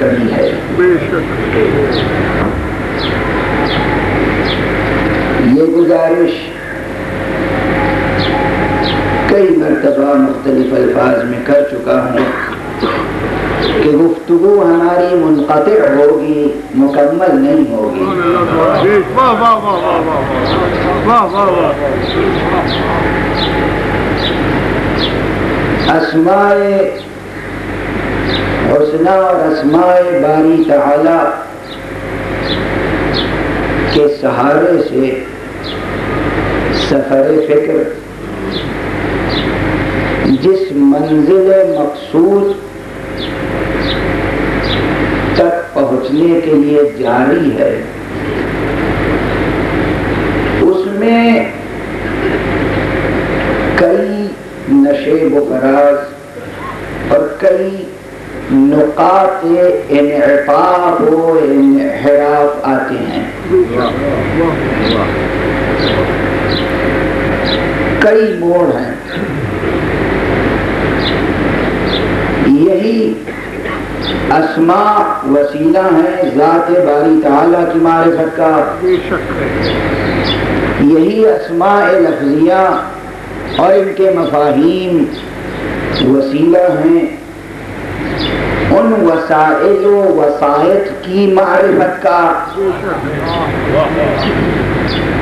कमी है। ये गुजारिश कई मरतबा मुख्तलिफ़ अल्फाज में कर चुका हूँ कि गुफ्तु हमारी मुनक़ होगी मुकम्मल नहीं होगी। असमाए और असमाए बारी तआला के सहारे से सफ़र फ़िक्र। जिस मंजिल मकसूद तक पहुँचने के लिए जारी है, उसमें कई नशे बराज और कई नुकात इनहराफ आते हैं। कई मोड़ हैं। यही असमा वसीला है ज़ात बारी ताला की मारिफत का। यही असमा लफ्जिया और इनके मफाहीम वसीला हैं। उन वसाइल वसायत की मारिफत का,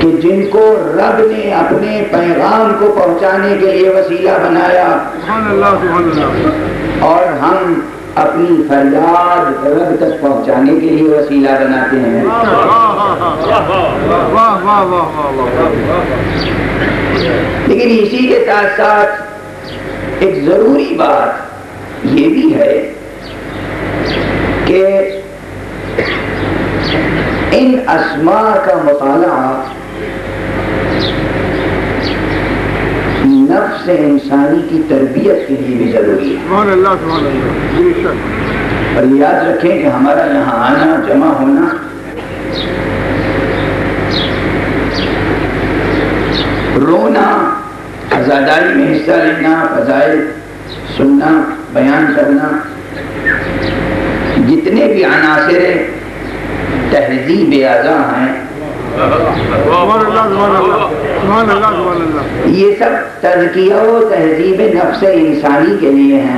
कि जिनको रब ने अपने पैगाम को पहुँचाने के लिए वसीला बनाया। और हम अपनी फरियाद रब तक पहुँचाने के लिए वसीला बनाते हैं। लेकिन इसी के साथ साथ एक ज़रूरी बात ये भी है कि इन असमा का मुताला नफ्स इंसानी की तरबियत के लिए भी ज़रूरी है। और याद रखें कि हमारा यहाँ आना जमा होना रोना आज़ादारी में हिस्सा लेना फजाइल सुनना बयान करना जितने भी अनासर तहजीब आजा है ये सब तजकिया व तहजीब नफ्स इंसानी के लिए है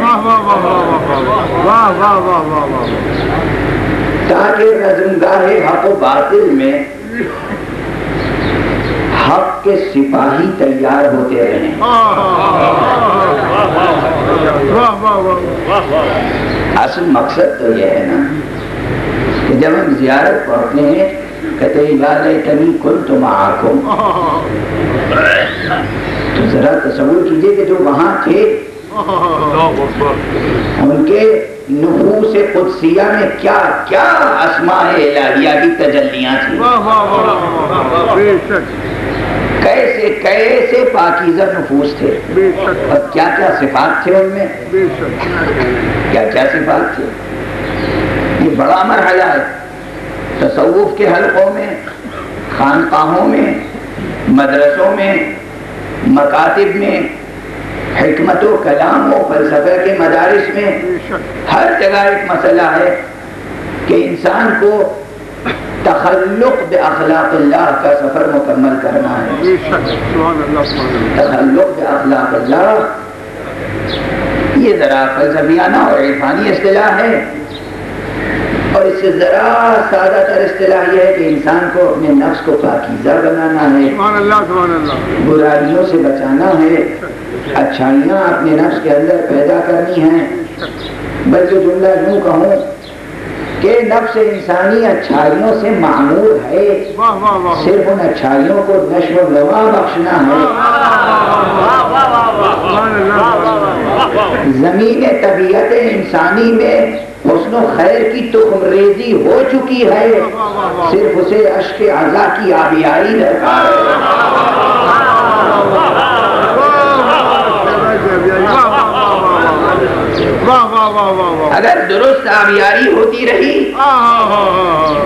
ताकि रजमगाह हक बातिल में हक के सिपाही तैयार होते रहे असल मकसद तो यह है ना कि जब हम जियारत पढ़ते हैं कहते याद तभी कुल तुम आँखों तो जरा तस्वुर कीजिए कि जो वहाँ थे उनके नफूस कुदसिया में क्या क्या असमा इलाहिया की तजल्लियाँ थी। कैसे कैसे पाकिजा नफूस थे? और क्या क्या सिफात थे उनमें? क्या क्या सिफात थे? ये बड़ा मरहला है। तसव्वुफ के हलकों में, खानकाहों में, मदरसों में, मकातिब में हमत कलाम व फलसफे के मदारिस में हर जगह एक मसला है कि इंसान को तखल्लुक अखलाक़ल्लाह का सफ़र मुकम्मल करना है। तखल्लुक अखलाक़ल्लाह, ये ज़रा फलसफियाना और इरफानी इस्तेलाह है। और इससे ज़रा सादा तर इस्तेलाह यह है कि इंसान को अपने नफ्स को पाकीज़ा बनाना है बुराइयों से बचाना है अच्छाइयाँ अपने नफ्स के अंदर पैदा करनी हैं बल्कि जुमला यूँ कहूँ कि नफ्स इंसानी अच्छाइयों से मामूर है सिर्फ़ उन अच्छाइयों को नशो नवा बख्शना है ज़मीन तबीयत इंसानी में हुस्न खैर की तुखमरेजी हो चुकी है। सिर्फ़ उसे अश्क अजा की आबियाई दरकार अगर दुरुस्त आबियाई होती रही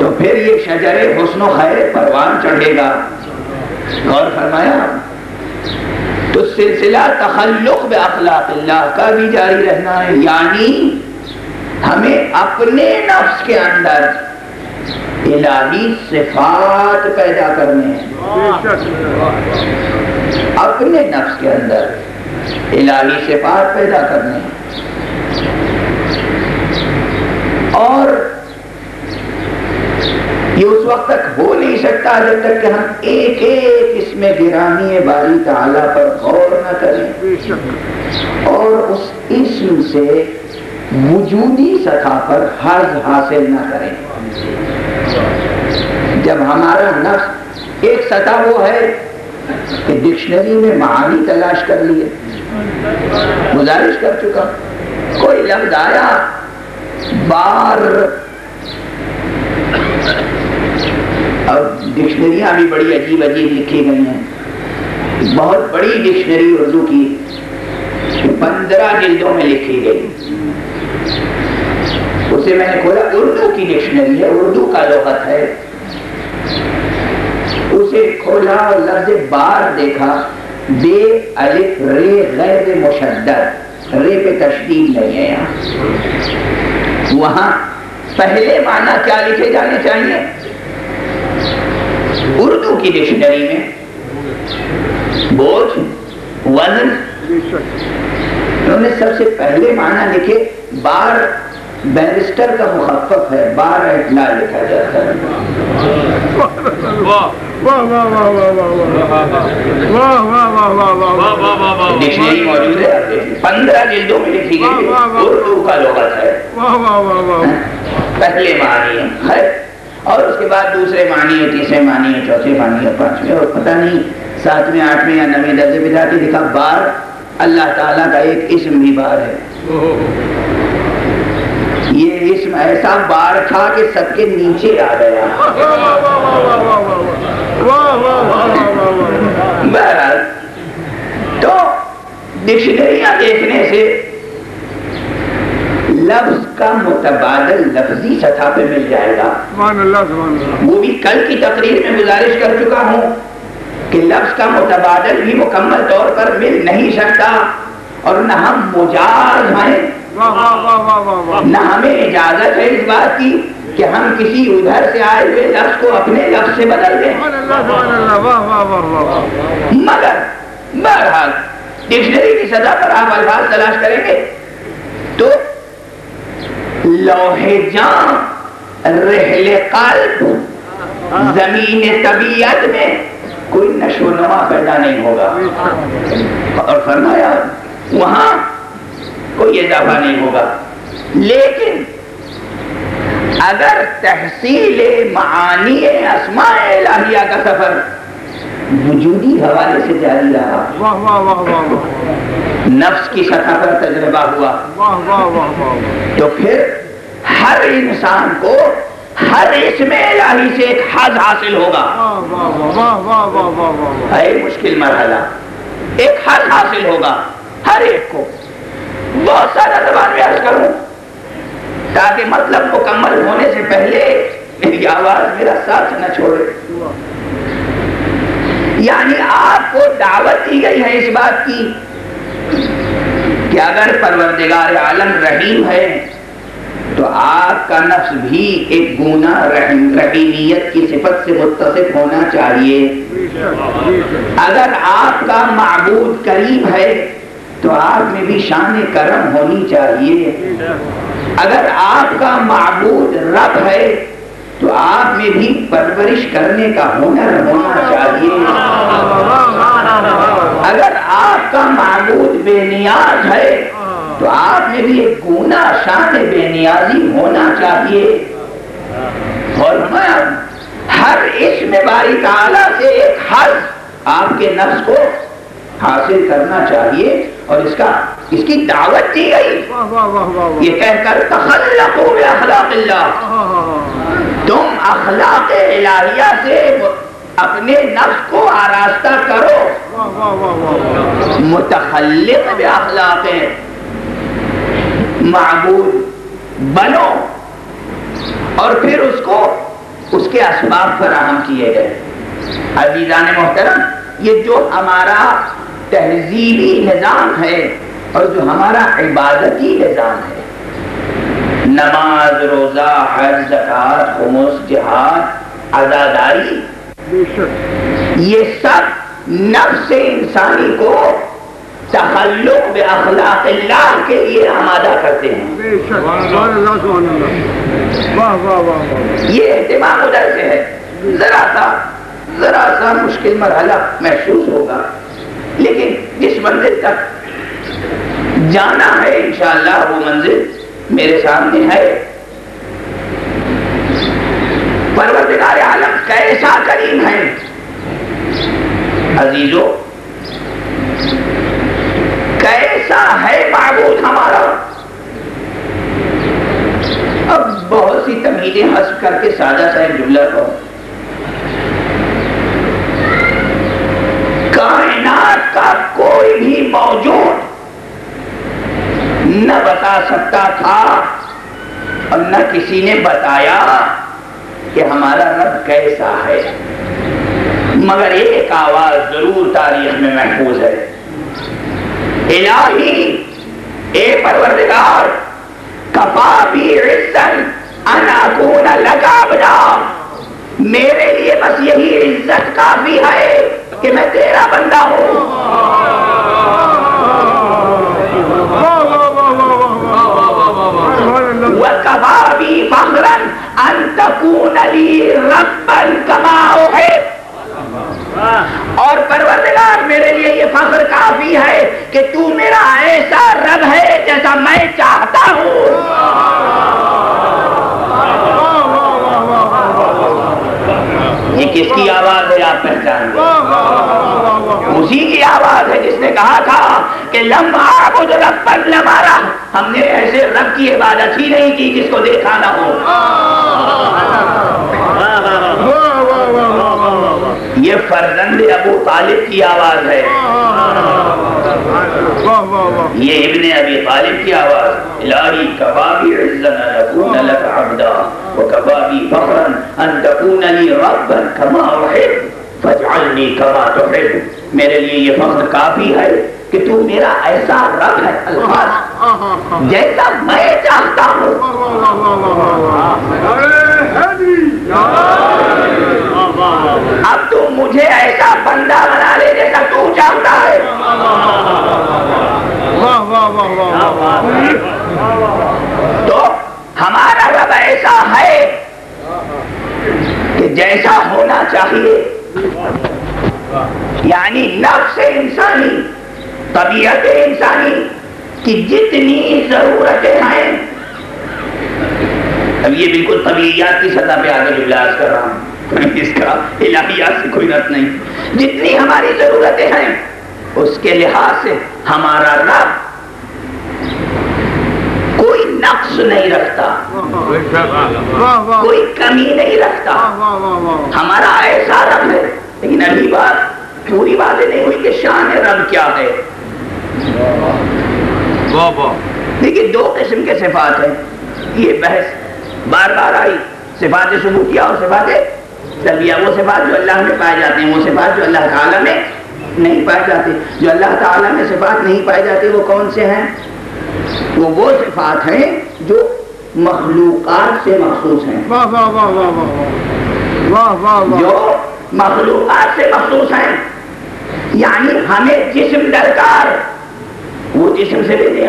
तो फिर ये शजरे हुस्न खैर परवान चढ़ेगा। गौर फरमाया तो सिलसिला तखल्लुक अखलाक़ल्लाह का भी जारी रहना है। यानी हमें अपने नफ्स के अंदर इलाही सिफात पैदा करने अपने नफ्स के अंदर इलाही सिफात पैदा करने और ये उस वक्त तक हो नहीं सकता जब तक कि हम एक एक इसमें गिरामी बारी ताला पर गौर न करें। और उस इसम से वजूदी सतह पर हर्ज हासिल न करें। जब हमारा नफ्स एक सतह वो है कि डिक्शनरी में मानी तलाश कर लिए, गुजारिश कर चुका, कोई लफ्ज आया, बार। और डिक्शनरियाँ भी बड़ी अजीब अजीब लिखी गई हैं। बहुत बड़ी डिक्शनरी उर्दू की पंद्रह जिल्दों में लिखी गई। उसे मैंने खोला उर्दू की डिक्शनरी है, उर्दू का लोहत है। उसे खोला और लफ्ज बार देखा, बे अलिफ, रे गैर मुशद्दद। रे पे तशदीद नहीं है यहाँ। वहाँ पहले माना क्या लिखे जाने चाहिए? उर्दू की डिक्शनरी में। बोझ, वज़न। उन्होंने सबसे पहले माना लिखे, बार बैरिस्टर का मुखफ है बार इटला लिखा जाता है मौजूद है पंद्रह जिल्दों में लिखी गई उर्दू का लोगत है पहले मानिए है और उसके बाद दूसरे मानिए तीसरे मानिए चौथे मानिए पांचवे और पता नहीं सातवें आठवें या नवे दर्जे में जाती लिखा बार अल्लाह ताला का एक इसम भी बार है ये इसम ऐसा बार था कि सबके नीचे आ गया। बहरहाल तो डिक्शनरियाँ देखने से लफ्ज का मुतबादल लफ्जी सतह पे मिल जाएगा। वो भी कल की तकरीर में गुजारिश कर चुका हूँ कि लफ्ज का मुतबादल भी मुकम्मल तौर पर मिल नहीं सकता और न हम मुजाज हैं। न हमें इजाज़त है इस बात की कि हम किसी उधर से आए हुए लफ्ज को अपने लफ्ज से बदल दें। मगर बहरहाल डिक्शनरी की सजा पर आप अल्फाज तलाश करेंगे तो लोहे जान रहले कल्ब ज़मीन तबीयत में कोई नशो नमा पैदा नहीं होगा। और फरमाया वहाँ कोई इजाफा नहीं होगा लेकिन अगर तहसील मानी असमा का सफ़र वजूदी हवाले से जारी रहा वाह वाह वाह वाह नफ्स की सतह पर तजर्बा हुआ वाह वाह वाह वाह तो फिर हर इंसान को हर इसमें इलाही से एक हज हासिल होगा वाह वाह वाह वाह वाह वाह वाह है मुश्किल मरहला एक हज हासिल होगा हर एक को बहुत सारा जबान अर्ज़ करूँ। ताकि मतलब मुकम्मल होने से पहले मेरी आवाज़ मेरा साथ न छोड़े। यानी आपको दावत दी गई है इस बात की कि अगर परवरदिगार आलम रहीम है तो आपका नफ्स भी एक गुना रहीम, रहीमियत की सिफत से मुत्तसिफ होना चाहिए। अगर आपका मबूद करीब है तो आप में भी शान करम होनी चाहिए। अगर आपका मबूद रब है तो आप में भी परवरिश करने का हुनर होना चाहिए। अगर आपका माबूद बेनियाज है तो आप में भी एक गुना शान बेनियाजी होना चाहिए। और मैं हर इसमें बारी ताला से एक हज आपके नफ्स को हासिल करना चाहिए और इसका इसकी दावत दी गई। ये कहकर तुम अखलाक इलाहिया से अपने नफ्स को आरास्ता करो। वाह मुतखल्लिक अखलाक माबूद बनो। और फिर उसको उसके असबाब फराहम किए गए। अजीजान मोहतरम ये जो हमारा तहजीबी निज़ाम है और जो हमारा इबादती निज़ाम है। नमाज़, रोज़ा, हज, जक़ात, खुमुस, जिहाद आज़ादारी ये सब नफ्स इंसानी को तखल्लुक बे अखलाक़िल्लाह के लिए आमादा करते हैं। ये एहतमाम उधर से है। जरा सा जरा सा मुश्किल मरहला महसूस होगा। लेकिन जिस मंजिल तक जाना है, इंशाअल्लाह, वो मंजिल मेरे सामने है। परवरदिगार आलम कैसा करीम है? अजीजों, कैसा है माबूद हमारा? अब बहुत सी तमीजें हंस करके सादा सा एक जुमला कहो। कायनात का कोई भी मौजूद न बता सकता था और न किसी ने बताया कि हमारा रब कैसा है। मगर एक आवाज़ ज़रूर तारीख में महफूज है। इलाही, ए परवरदिगार, कफा भी अनाकून लगाबना मेरे लिए बस यही इज़्ज़त काफ़ी है कि मैं तेरा बंदा हूँ। वाह वाह वाह वाह वाह वाह सुभान अल्लाह वकफा भी फखरन अन तकून ली रब्बन कमा उहिब और परवरदिगार, मेरे लिए ये फख्र काफ़ी है कि तू मेरा ऐसा रब है जैसा मैं चाहता हूँ। ये किसकी आवाज़ है, आप पहचान उसी की आवाज़ है जिसने कहा था कि लंबा रब पर लमारा हमने ऐसे रब की इबादत ही नहीं की जिसको देखा ना हो। ये फर्जंद अबू तालिब की आवाज़ है। ये इब्ने अबी तालिब की आवाज़, इलाही कबाबी इज्जन लकून लक अब्दा, व कबाबी फखरन अन तकून ली रब्बन कमा उहिब, फजअलनी कमा तुहिब। मेरे लिए ये फख्र काफ़ी है कि तू मेरा ऐसा रब है अल्लाह जैसा मैं चाहता हूँ। अब तू मुझे ऐसा बंदा बना ले जैसा तू चाहता है। तो हमारा रब ऐसा है कि जैसा होना चाहिए। यानी नफ्स इंसानी, तबीयत इंसानी की जितनी जरूरतें हैं। अब ये बिल्कुल तबीयत की सतह पे आकर इलाज कर रहा हूँ। इसका इलाहियात से कोई रत नहीं। जितनी हमारी जरूरतें हैं, उसके लिहाज से हमारा रब नक्श नहीं रखता। कोई कमी नहीं रखता। हमारा ऐसा रब है। लेकिन अभी बात पूरी बातें नहीं हुई कि शान रब क्या है। देखिए दो किस्म के सिफात है। ये बहस बार बार आई। सिफात सबूतिया और सिफात सबिया वो सिफात जो अल्लाह में पाए जाते हैं वो सिफात जो अल्लाह ताला में नहीं पाए जाते। जो अल्लाह ताला में सिफात नहीं पाए जाते वो कौन से हैं? वो वो सिफात हैं जो मखलूक़ात से मखसूस हैं जो मखलूक़ात से मखसूस हैं यानी हमें जिस्म दरकार वो जिस्म से भी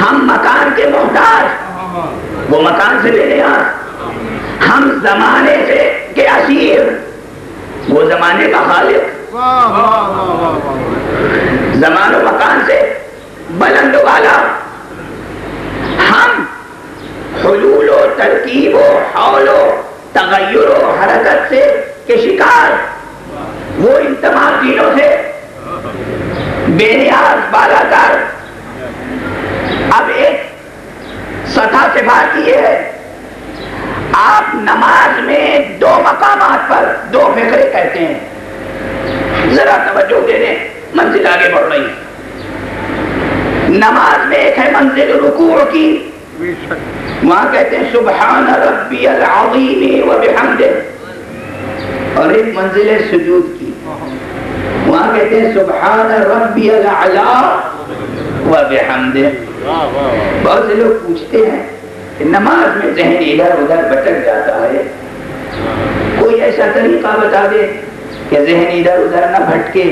हम मकान के मोहताज वो मकान से भी हम जमाने से के असीर वो जमाने का खालिक जमानो मकान से बुलंद वाला हम हलूलो, तरकीबो, हौलो तगैरो हरकत से के शिकार। वो इन तमाम चीज़ों से बेनियाज, बालाकार। अब एक सथा से बात यह है, आप नमाज़ में दो मकामात पर दो फिक्रे कहते हैं। जरा तवज्जो दे दें मंजिल आगे बढ़ रही है। नमाज़ में एक है मंजिल रुकू की। वहाँ कहते हैं सुबहान अज़ीम और एक मंजिल है सुजूद की। वहाँ कहते हैं सुबहान रब्बी अला बहुत से लोग पूछते हैं कि नमाज़ में जहन इधर उधर भटक जाता है। कोई ऐसा तरीका बता दे कि जहन इधर उधर ना भटके।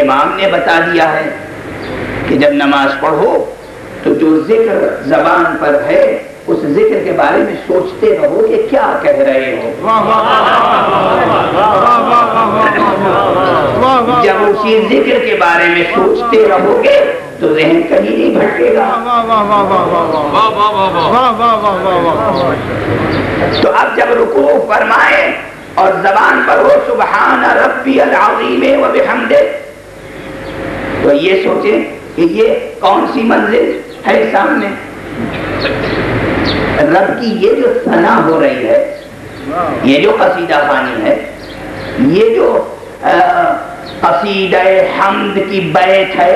इमाम ने बता दिया है कि जब नमाज़ पढ़ो तो जो ज़िक्र जबान पर है उस ज़िक्र के बारे में सोचते रहो कि क्या कह रहे हो जब उसी ज़िक्र के बारे में सोचते रहोगे तो जहन कहीं नहीं भटकेगा तो अब जब रुको फरमाए और जबान पर हो सुबहान रब्बी अज़ीम व बिहमदे तो ये सोचे कि ये कौन सी मंजिल है सामने? रब की ये जो सना हो रही है ये जो कसीदा खानी है ये जो कसीदा हमद की बैत है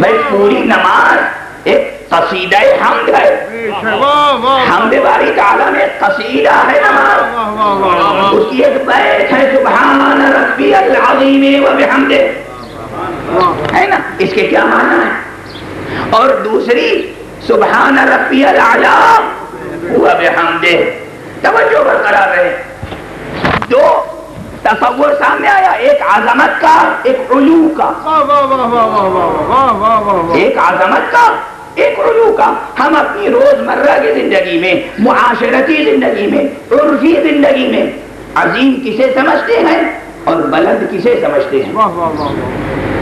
भाई पूरी नमाज़ एक कसीदा हमद है। हमद बारी ताला में कसीदा है नमाज़। उसकी एक बैत है सुबहान रब्बी अज़ीम व बिहमदे है ना इसके क्या माना है और दूसरी सुबहान बिहमदे तवज्जो बरकरार रहे दो तस्वुर सामने आया एक आजमत का एक उलू का एक आजमत का एक उलू का हम अपनी रोज़मर्रा की ज़िंदगी में मुआशरती ज़िंदगी में उर्फी ज़िंदगी में अजीम किसे समझते हैं और बुलंद किसे समझते हैं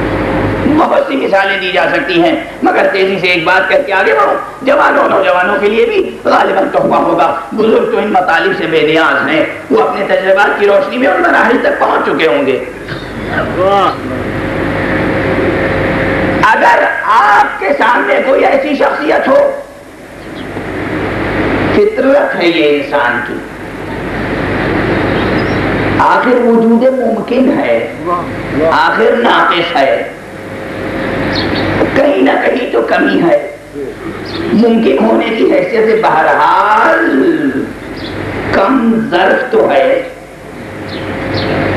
बहुत सी मिसालें दी जा सकती हैं। मगर तेज़ी से एक बात करके आगे बढ़ो। जवानों, नौजवानों के लिए भी गालिबन तोहफा होगा। बुज़ुर्ग तो इन मतालिब से बेनियाज हैं। वो अपने तजर्बात की रोशनी में उन मराहल तक पहुँच चुके होंगे। अगर आपके सामने कोई ऐसी शख्सियत हो, फितरत है ये इंसान की। आखिर वजूद मुमकिन है। आखिर नाकिस है। कहीं ना कहीं तो कमी है। मुमकिन होने की हैसियत से बहरहाल कम जर्फ तो है।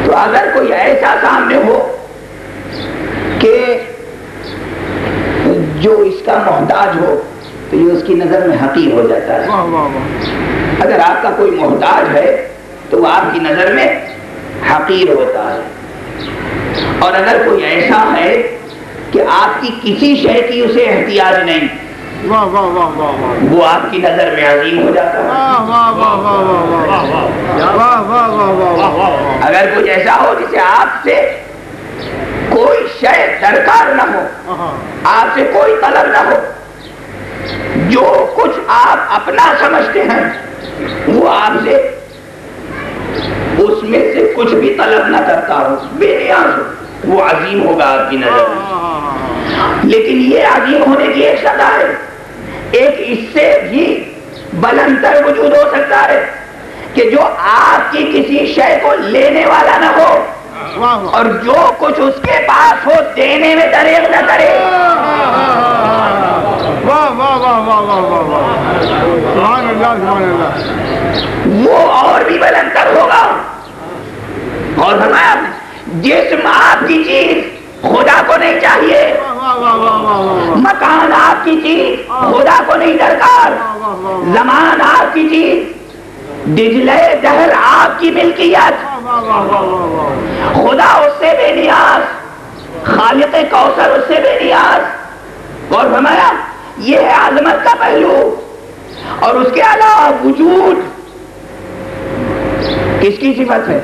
तो अगर कोई ऐसा सामने हो कि जो इसका मोहताज हो तो ये उसकी नज़र में हकीर हो जाता है। अगर आपका कोई मोहताज है तो वो आपकी नज़र में हकीर होता है। और अगर कोई ऐसा है कि आपकी किसी शय की उसे एहतियाज नहीं वो आपकी नज़र में अजीम हो जाता है अगर कुछ ऐसा हो जिसे आपसे कोई शय दरकार न हो आपसे कोई तलब न हो जो कुछ आप अपना समझते हैं वो आपसे उसमें से कुछ भी तलब न करता हो बेनियाज हो वो अजीम होगा आपकी नज़र में। लेकिन ये अजीम होने की एक सदा है। एक इससे भी बलंतर वजूद हो सकता है कि जो आपकी किसी शय को लेने वाला ना हो और जो कुछ उसके पास हो देने में दरेग न करे। वो और भी बलंतर होगा। और हमारा जिसम आपकी चीज़ खुदा को नहीं चाहिए। मकान आपकी चीज़ खुदा को नहीं दरकार। जमान आपकी चीज़, डिजले दहर आपकी मिल्कियत। खुदा उससे बेनियाज खालिक कौसर उससे बेनियाज और हमारा ये है आजमत का पहलू। और उसके अलावा वजूद, किसकी सिफत है?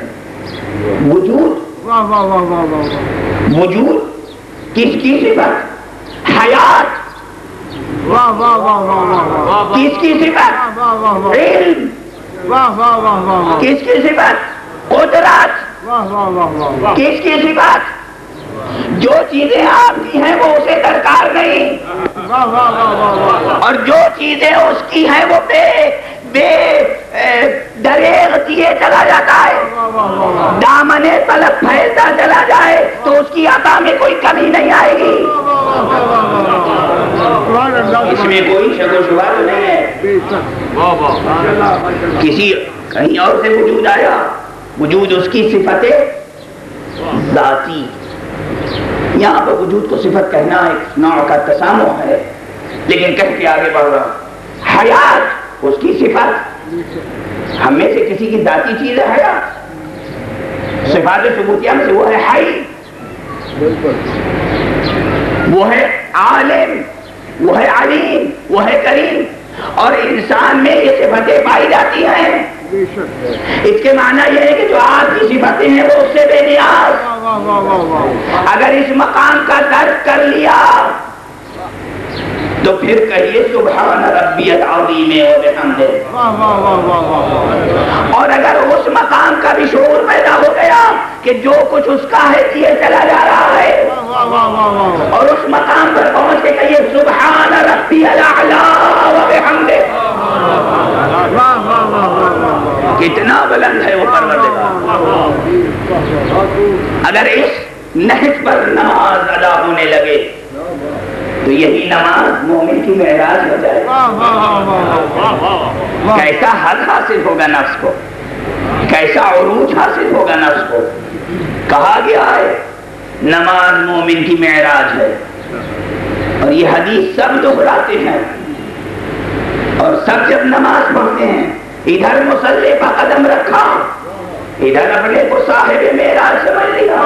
वजूद वजूद किसकी सिफत हयात किसकी सिफत इल्म किसकी सिफत कुदरत किसकी सिफत जो चीज़ें आपकी हैं वो उसे दरकार नहीं और जो चीज़ें उसकी हैं वो बे बे दरेग दिए चला जाता है। दामने तलब फैलता चला जाए तो उसकी अता में कोई कमी नहीं आएगी। इसमें कोई शको शुबा नहीं है। किसी कहीं और से वजूद आया, वजूद उसकी सिफतें जाती यहाँ पर वजूद को सिफत कहना एक नौ का तसामो है। लेकिन कह के आगे बढ़ रहा हयात उसकी सिफत। हम में से किसी की दाती चीज़ है हयात। सिफात सबूतिया में से वो है हाई। वो है आलिम वो है अलीम वो है करीम। और इंसान में ये सिफतें पाई जाती हैं। इसके माना यह है कि जो आपकी सिफतें हैं वो उससे बेनियाज। अगर इस मकान का दर्द कर लिया तो फिर कहिए सुबहान अजीम और अगर उस मकाम का भी शोर पैदा हो गया कि जो कुछ उसका है दिए चला जा रहा है और उस मकाम पर पहुँच के कहिए सुबहान व बिहम्दे कितना बुलंद है वो परवरदिगार अगर इस नहज पर नमाज़ अदा होने लगे तो यही नमाज़ मोमिन की महराज हो जाए कैसा हक हासिल होगा नफ्स को कैसा अरूज हासिल होगा नफ्स को कहा गया है नमाज़ मोमिन की महराज है और ये हदीस सब दोहराते हैं और सब जब नमाज़ पढ़ते हैं इधर मुसल्ले का कदम रखा इधर अपने को साहिब मेराज समझ लिया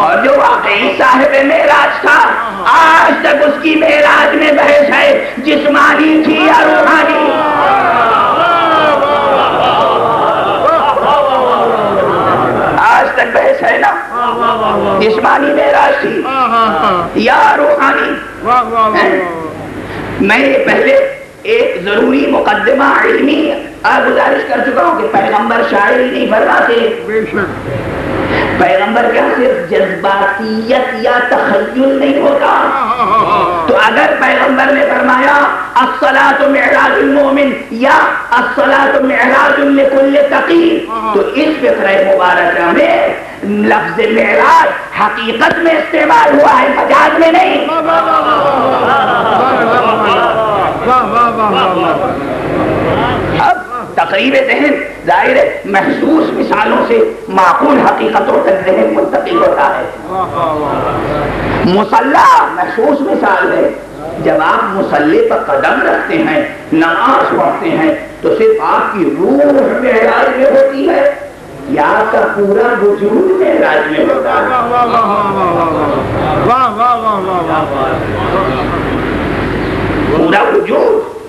और जो वाकई साहिब मेराज था। आज तक उसकी मेराज में बहस है। जिस्मानी थी या रूहानी। आज तक बहस है ना। जिस्मानी मेराज थी या रूहानी। मैं पहले एक ज़रूरी मुकदमा इल्मी गुजारिश कर चुका हूँ कि पैगंबर शायर नहीं फरमाते पैगंबर क्या सिर्फ़ जज्बातियत या तखयुल नहीं होता। तो अगर पैगंबर ने फरमाया असला तो महराजुल मोमिन या असला तो महराजुल तकी तो इस फ़िक्र मुबारक में लफ्ज महराज हकीकत में इस्तेमाल हुआ है, मजाज में नहीं। अब तकरीब जहन ज़ाहिर है महसूस मिसालों से माकूल हकीकतों तक जहन मुंतकिल होता है। मुसल्ला महसूस मिसाल है जब आप मुसल्ले पर कदम रखते हैं नमाज़ पढ़ते हैं तो सिर्फ़ आपकी रूह महराज में होती है या आपका पूरा वजूद महराज में होता है। पूरा वजूद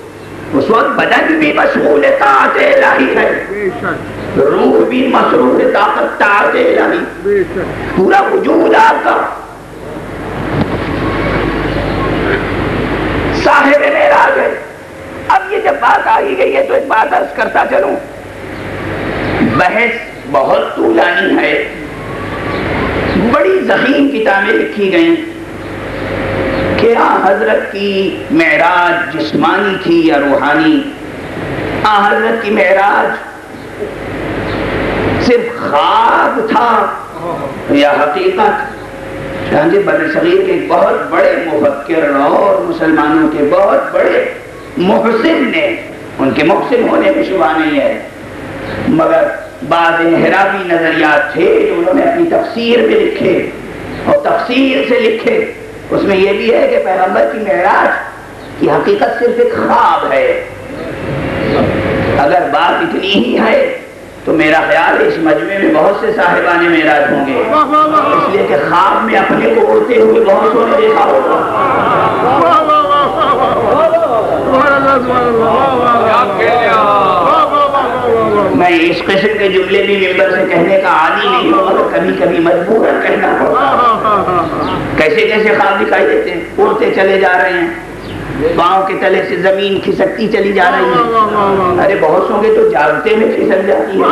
उस वक्त बदन भी मशगूल इलाही है। रूह भी मसरूफ ताकत इलाही। बेशक। पूरा वजूद आपका। साहिब मेराज है। अब ये जब बात आ ही गई है तो एक बात अर्ज़ करता चलूँ। बहस बहुत तूलानी है। बड़ी जहीन किताबें लिखी गई कि आ हज़रत की महराज जिस्मानी थी या रूहानी। आ, हज़रत की महराज सिर्फ़ ख्वाब था या हकीकत? शाहजी बद सगीर के बहुत बड़े मुफक्र और मुसलमानों के बहुत बड़े मुहसिन ने, उनके मुहसिन होने में शुबा नहीं है। मगर बाद नजरियात थे जो उन्होंने अपनी तफसीर में लिखे और तफसीर से लिखे। उसमें यह भी है कि पैगंबर की महराज की हकीकत सिर्फ़ एक ख्वाब है। अगर बात इतनी ही है तो मेरा ख्याल इस मजमे में बहुत से साहिबाने मेराज होंगे। इसलिए कि ख्वाब में अपने को उड़ते हुए बहुत सोने देखा होगा। मैं इस किस्म के जुमले भी मेंबर से कहने का आदि नहीं हूँ, मगर कभी कभी मजबूरन कहना होगा। कैसे कैसे ख्वाब दिखाई देते हैं उड़ते चले जा रहे हैं पाँव के तले से ज़मीन खिसकती चली जा रही है अरे बहुत सोंगे तो जागते में खिसक जाती है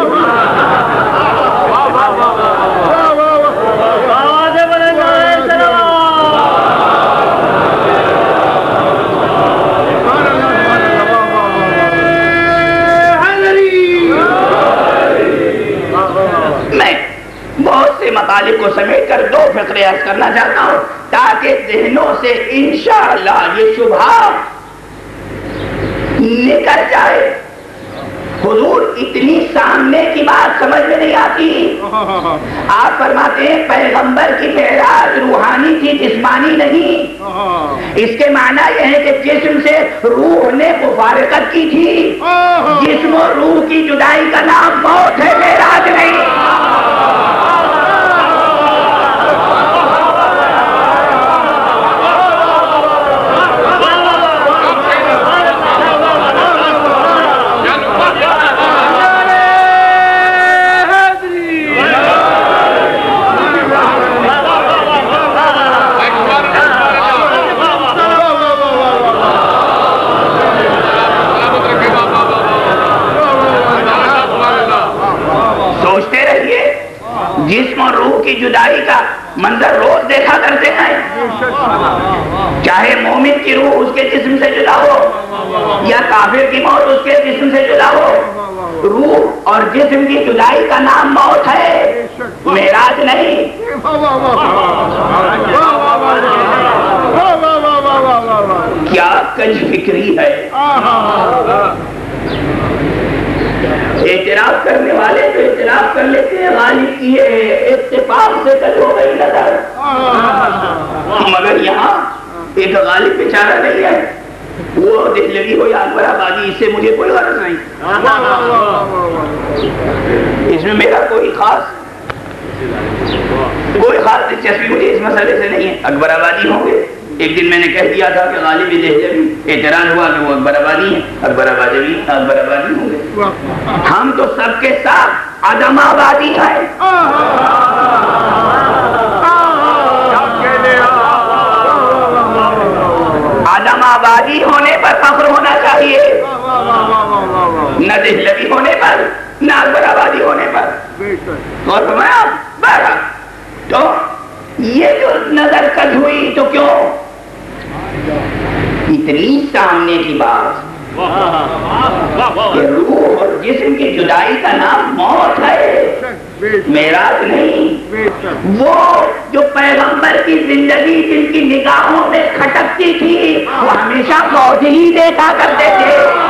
मतालिब को समेट कर दो फिक्रे अर्ज़ करना चाहता हूँ, ताकि जहनों से इंशाअल्लाह ये शुभा निकल जाए। हुजूर इतनी सामने की बात समझ में नहीं आती। आप फरमाते हैं, पैगंबर की महराज रूहानी थी, जिस्मानी नहीं। इसके माना यह है कि जिस्म से रूह ने मुफारकत की थी। जिस्म और रूह की जुदाई का नाम मौत है, मेराज नहीं सोचते रहिए जिस्म और रूह की जुदाई का मंजर रोज देखा करते हैं। चाहे मोमिन की रूह उसके जिस्म से जुदा हो, या काफिर की मौत उसके जिस्म से जुदा हो, रूह और जिस्म की जुदाई का नाम मौत है। मेराज नहीं। क्या कज फिक्री है? एतराफ करने वाले तो एतराफ कर लेते हैं गालिब की ये इत्तेफाक से कल हो गई नज़र। मगर यहाँ एक गालिब बेचारा नहीं है। वो दिल्ली हो या अकबराबादी इससे मुझे कोई गरज नहीं। इसमें मेरा कोई खास कोई खास दिलचस्पी मुझे इस मसले से नहीं है। अकबराबादी होंगे। एक दिन मैंने कह दिया था कि गालिब दहलवी एतराज़ हुआ कि वो अकबराबादी है। अकबराबादी अकबराबादी होंगे। हम तो सबके साथ आदमाबादी हैं। आदमाबादी होने पर फख्र होना चाहिए। देहलवी होने पर नाग बराबादी होने पर। और बारह तो ये जो नज़र कद हुई तो क्यों? इतनी सामने की बात। कि रूह और जिस्म की जुदाई का नाम मौत है। मेरा मेराज नहीं वो जो पैगंबर की ज़िंदगी जिनकी निगाहों में खटकती थी वो हमेशा मौत ही देखा करते थे।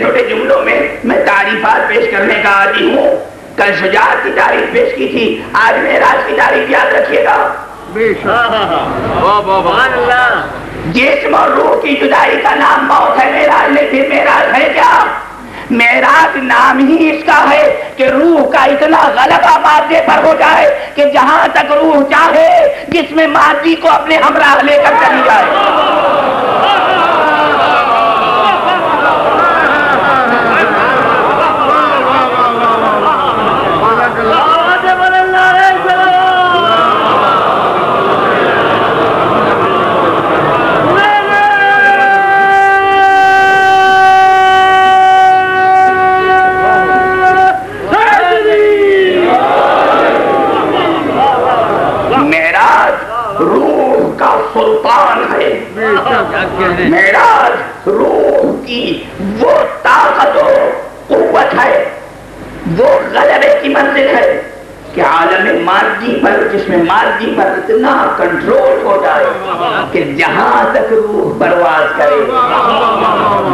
छोटे जुमलों में मैं तारीफात पेश करने का आदि हूँ। कल शुजात की तारीफ़ पेश की थी। आज मेराज की तारीफ़ याद रखिएगा। जिसम और रूह की जुदाई का नाम मौत है। मेराज लेकिन मेराज है क्या? मेराज नाम ही इसका है कि रूह का इतना गलबा मादे पर हो जाए कि जहाँ तक रूह चाहे जिसमें मादी को अपने हमराह लेकर चली जाए। मेराज रूह की वो ताकत कुव्वत है। वो गलबे की मंजिल है कि आलम मादी पर, जिसमें मादी पर इतना कंट्रोल हो जाए कि जहाँ तक रूह परवाज करे।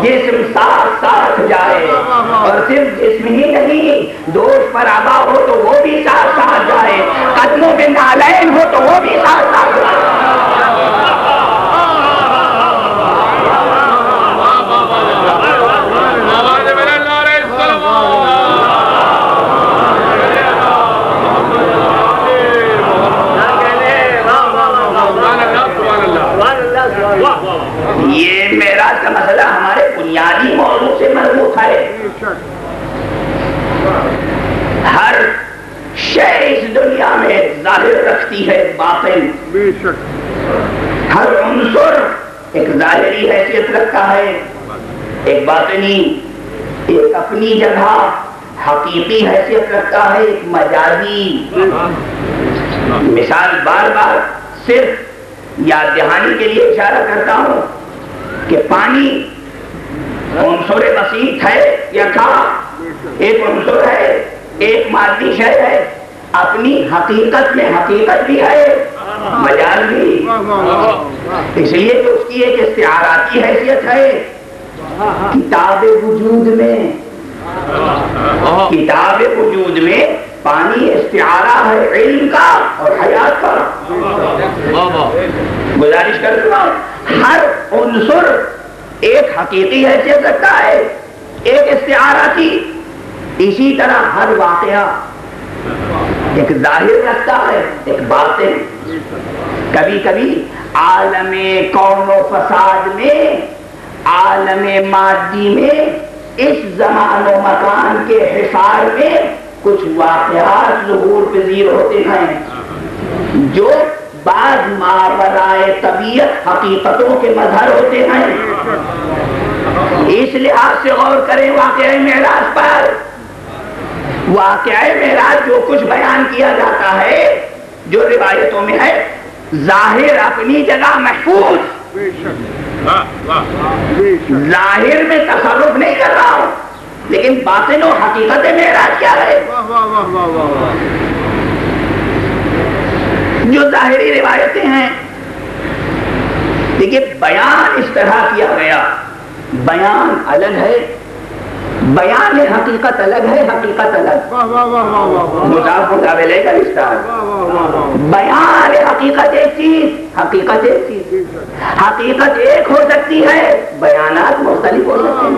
जिस्म साथ साथ जाए और सिर्फ़ जिस्म ही नहीं, दोष पर आबा हो तो वो भी साथ साथ जाए। कदमों में नालैन हो तो वो भी साथ साथ जाए। ज़ाहिर रखती है बातिन हर उनसुर एक जाहिरी हैसियत रखता है। एक बातनी एक अपनी जगह हकीकी हैसियत रखता है एक मजाजी। मिसाल बार बार सिर्फ़ याद दहानी के लिए इशारा करता हूँ कि पानी उनसुर बसीत है या था एक उनसुर है एक मादी शय है। अपनी हकीकत में हकीकत भी है। मजाल भी। इसलिए तो उसकी एक इस्तेआराती हैसियत है। किताब वजूद में। किताब वजूद में पानी इस्तेआरा है, इल्म का और हयात का। गुजारिश कर दूँगा, हर उनसुर एक हकीकी हैसियत रखता है, एक इस्तेआराती इसी तरह हर वाकया। एक ज़ाहिर रखता है, एक बातें कभी कभी आलम कौन फसाद में, आलम मादी में, इस जमान मकान के हिसार में कुछ वाकयात जहूर पजीर होते हैं, जो बाद मावराए तबीयत हकीकतों के मजहर होते हैं। इस लिहाज से गौर करें वाकई मेराज पर वाकई मेराज जो कुछ बयान किया जाता है जो रिवायतों में है ज़ाहिर अपनी जगह महफूज। ज़ाहिर में तसरुफ नहीं कर रहा हूँ लेकिन बातें और हकीकत मेराज क्या है? जो जाहिरी रिवायतें हैं देखिए बयान इस तरह किया गया बयान अलग है बयान हकीकत अलग है हकीकत अलग मुसाफ मुकाबले का रिश्ता है बयान हकीकत एक चीज़ हकीकत एक चीज़ हकीकत एक हो सकती है बयानात मुख्तलिफ़ हो सकते हैं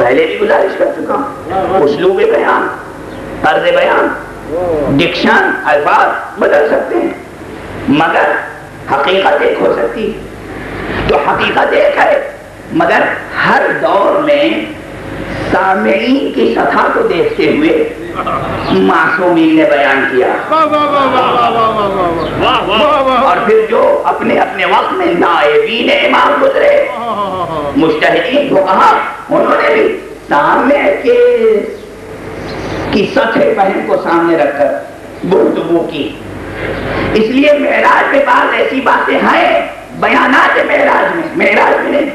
पहले भी गुजारिश कर चुका हूँ उसलूब बयान तर्ज बयान डिक्शन अल्फाज बदल सकते हैं मगर हकीकत एक हो सकती है तो हकीकत एक है मगर हर दौर में सामीन की सथा को देखते हुए मासूमी ने बयान किया और फिर जो अपने अपने वक्त में नायबीन इमाम गुजरे मुश्तहीन को कहा उन्होंने भी सामने के की सथे पहन को सामने रखकर गुफ्तगु की इसलिए मेराज के पास ऐसी बातें हैं बयानात मेराज में मेराज में नहीं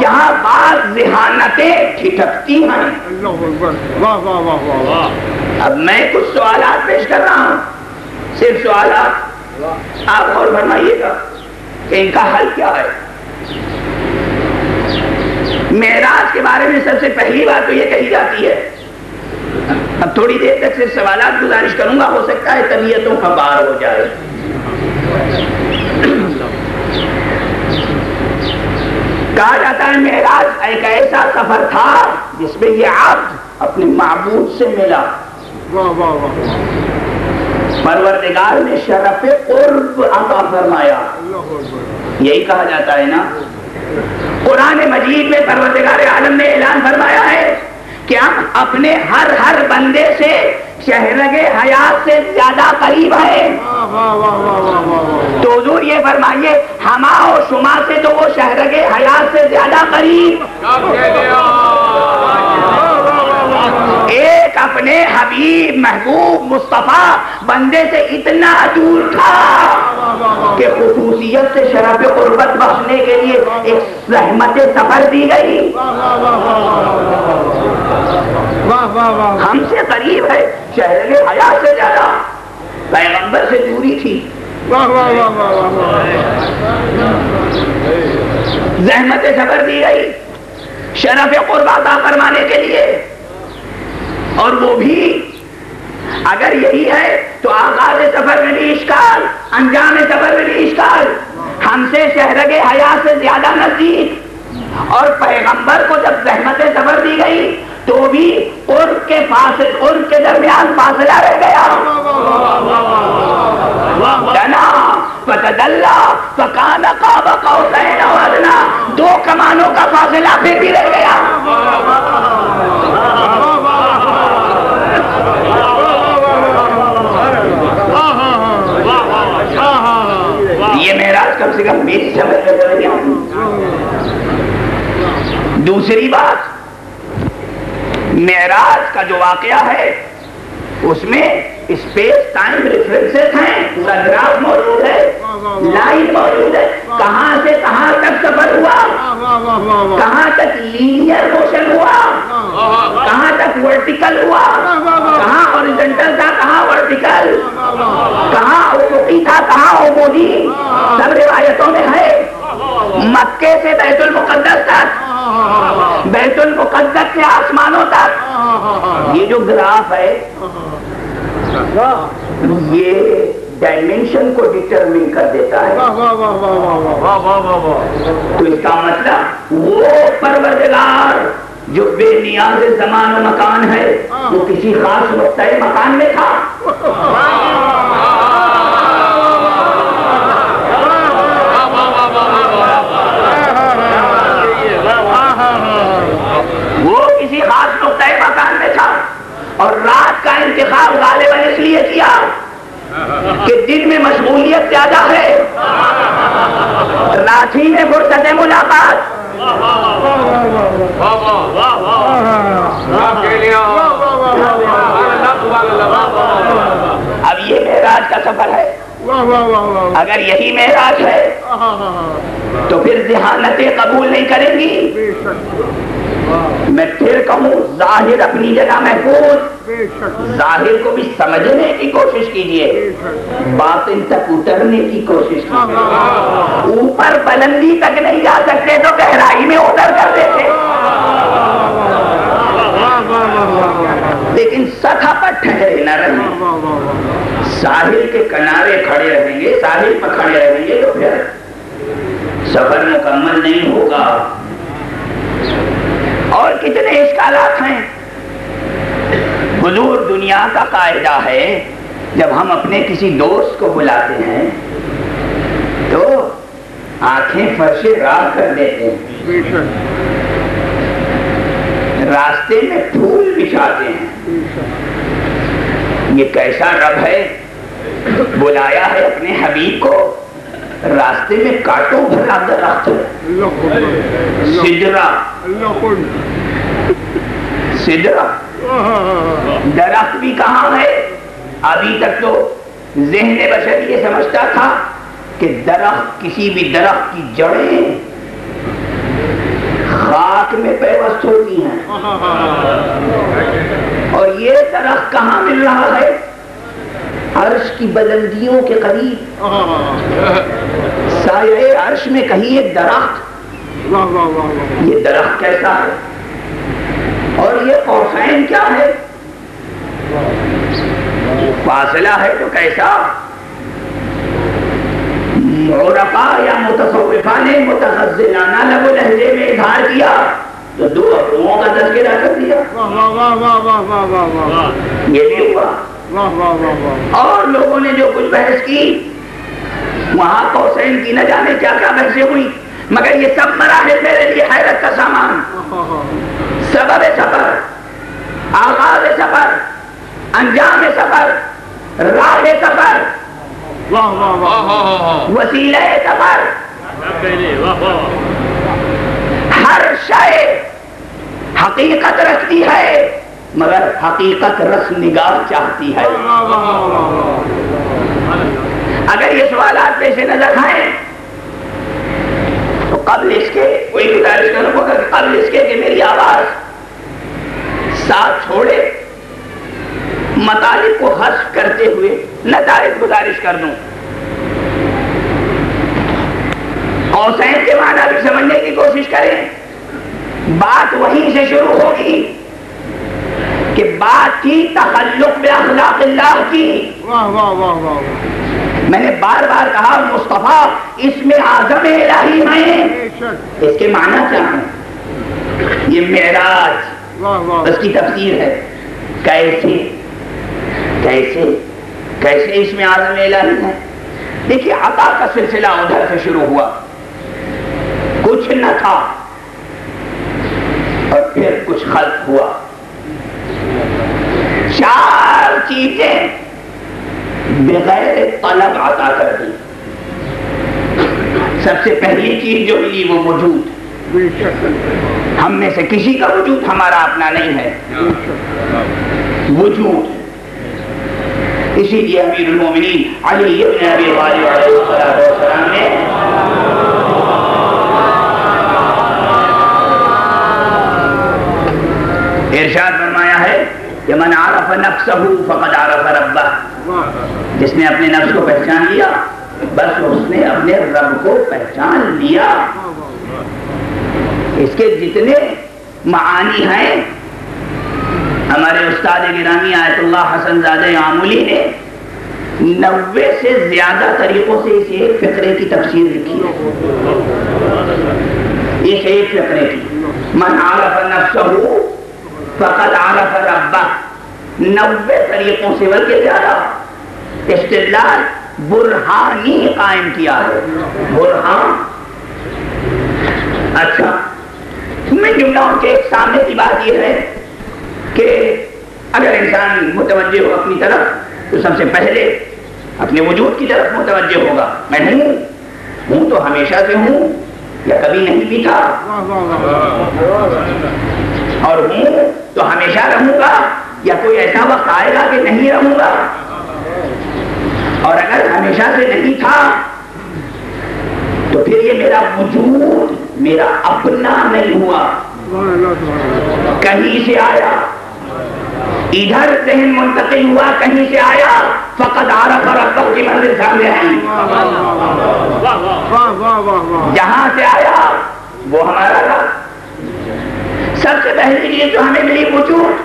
जहाँ जिहानतें ठिठकती हैं अब मैं कुछ सवाल पेश कर रहा हूँ सिर्फ़ सवाल आप और फरमाइएगा कि इनका हल क्या है मेराज के बारे में सबसे पहली बात तो ये कही जाती है अब थोड़ी देर तक सिर्फ़ सवाल गुजारिश करूँगा हो सकता है तबीयतों का बार हो जाए कहा जाता है मेराज एक ऐसा सफ़र था जिसमें ये आप अपने महबूद से मिला। परवरदिगार ने शरफ उर्ब अता फरमाया। यही कहा जाता है ना? कुरान मजीद में परवरदिगार आलम ने ऐलान फरमाया है कि हम अपने हर हर बंदे से शहरगे हयात से ज़्यादा करीब है? तो हजूर ये फरमाइए, हमा और शुमा से तो वो शहरगे हयात से ज़्यादा करीब। एक अपने हबीब महबूब मुस्तफ़ा बंदे से इतना दूर था कि खसूसियत से शराब गुर्बत बचने के लिए एक सहमत सफ़र दी गई। हमसे करीब है शहर हया से ज़्यादा। पैगंबर से दूरी थी। जहमत सफ़र दी गई शरफ कुर्बाता फरमाने के लिए। और वो भी अगर यही है तो आगाज़ सफ़र में भी इश्काल अंजाम सफ़र में भी इश्काल। हमसे शहरगे हया से ज़्यादा नज़दीक। और पैगंबर को जब जहमत सफ़र दी गई तो भी उर्फ़ के पास, उर्फ़ के दरमियान फासला रह गया। दो कमानों का फासला फिर भी रह गया। ये मेराज कम से कम मेरी समझ में दूसरी बात मेराज का जो वाकया है, उसमें स्पेस टाइम रेफरेंसेस हैं। पूरा ग्राफ मौजूद है लाइन मौजूद है। कहाँ से कहाँ तक सफ़र हुआ? कहाँ तक लीनियर मोशन हुआ? कहाँ तक वर्टिकल हुआ? कहाँ ओरिजेंटल था, कहाँ वर्टिकल कहाँ उफुकी था, कहाँ ओमोदी सब रिवायतों में है। मक्के से बैतुल मुकद्दस तक बैतुल मुकद्दस से आसमानों तक। ये जो ग्राफ है ये डायमेंशन को डिटरमिन कर देता है। तो इसका मतलब वो परवरदिगार जो बेनियाज जमान मकान है वो किसी खास नुकता मकान में था। और रात का इंतज़ाम गालिबन इसलिए किया कि दिन में मशगूलियत ज़्यादा है। रांची में फुर्सत मुलाकात। अब ये मेराज का सफ़र है। अगर यही मेराज है तो फिर जहानतें कबूल नहीं करेंगी। मैं फिर कहूँ ज़ाहिर अपनी जगह महफूज। ज़ाहिर को भी समझने की कोशिश कीजिए। बातिन तक उतरने की कोशिश कीजिए। ऊपर बुलंदी तक नहीं जा सकते तो गहराई में उतर कर देते लेकिन सथा पर ठहरे न रहे साहिल के किनारे खड़े रहेंगे साहिल पर खड़े रहेंगे तो फिर सफ़र मुकम्मल नहीं होगा। और कितने इसकालात हैं? हुजूर दुनिया का कायदा है, जब हम अपने किसी दोस्त को बुलाते हैं तो आँखें फर्शे राह कर देते हैं। रास्ते में फूल बिछाते हैं। ये कैसा रब है? बुलाया है अपने हबीब को। रास्ते में कांटों भरा दरख्त सिजरा। अल्लाह खुद सिदरा दरख्त भी कहाँ है? अभी तक तो जहन बशर ये समझता था कि दरख्त किसी भी दरख्त की जड़ें खाक में पेवस्त होती हैं। और ये दरख्त कहाँ मिल रहा है? अर्श की बुलंदियों के करीब। साये अर्श में कहीं एक दरख्त। ये दरख्त कैसा है? और ये कौसैन क्या है? फासला है तो कैसा? मोरफा या मुतसवफा ने मुतखजाना लबो लहजे में इजहार किया तो दो अफवाहों का तस्करा कर दिया। वाह वाह वाह वाह वाह वाह वाह वाह ये भी हुआ। वाह वाह वाह वाह। और लोगों ने जो कुछ बहस की वहाँ कौसैन की न जाने क्या क्या बहसें हुई। मगर ये सब मराहल मेरे लिए हैरत का सामान। सबब सफ़र आगाज़ सफ़र अंजाम सफ़र राह सफ़र वाह वाह वाह। वसीले सफ़र। हर शय हकीकत रखती है। मगर हकीकत रस निगाह चाहती है। अगर ये सवाल आप पेश नज़र आए तो कबल इसके कोई गुजारिश करूँगा कबल इसके कि मेरी आवाज़ साथ छोड़े मतालिब को हर्ष करते हुए नजायज गुजारिश कर दूँ। कौसैन के माना भी समझने की कोशिश करें बात वहीं से शुरू होगी। कि बात की तखल्लुक में अखलाक की। वाह वाह वाह वाह मैंने बार बार कहा मुस्तफ़ा इसमें आज़म इलाही है। इसके माना क्या है? ये मेराज। उसकी तफसीर है। कैसे? कैसे? कैसे इसमें आज़म इलाही है? देखिए अता का सिलसिला उधर से शुरू हुआ। कुछ न था और फिर कुछ खल्क हुआ। चार चीज़ें बगैर तलब अता कर दी। सबसे पहली चीज़ जो मिली वो वजूद। हम में से किसी का वजूद हमारा अपना नहीं है। वजूद। इसीलिए अमीर मोमिनीन अली इब्न अबी तालिब अलैहिस्सलाम ने इरशाद फरमाया है मन आरफ नफ्सहू जिसने अपने नफ्स को पहचान लिया, बस उसने अपने रब को पहचान लिया। इसके जितने मानी हैं, हमारे उस्ताद गिरामी आयतुल्लाह हसन जादे आमूली ने नब्बे से ज़्यादा तरीकों से इस एक फिक्रे की तफसीर लिखी है। इस एक फिक्रे की। मन आरफ नफ्सहू फकत आरफ रब्बा। नब्बे तरीकों से बल्कि ज़्यादा। इस्तेदलाल बुरहानी कायम किया है। बुरहान? अच्छा मैं जुमला के सामने की बात यह है कि अगर इंसान मुतवजह हो अपनी तरफ़ तो सबसे पहले अपने वजूद की तरफ़ मुतवजह होगा। मैं नहीं हूँ। हूँ तो हमेशा से हूँ, या कभी नहीं भी था। और हूँ तो हमेशा रहूँगा या कोई ऐसा वक्त आएगा कि नहीं रहूँगा? और अगर हमेशा से नहीं था तो फिर ये मेरा वजूद मेरा अपना नहीं हुआ। कहीं से आया? इधर जहन मुंतकिल हुआ कहीं से आया? फकत आरफ और अकब की मंजिल सामने आई। जहाँ से आया वो हमारा रब सबसे पहली चीज़ जो हमें मिली वजूद।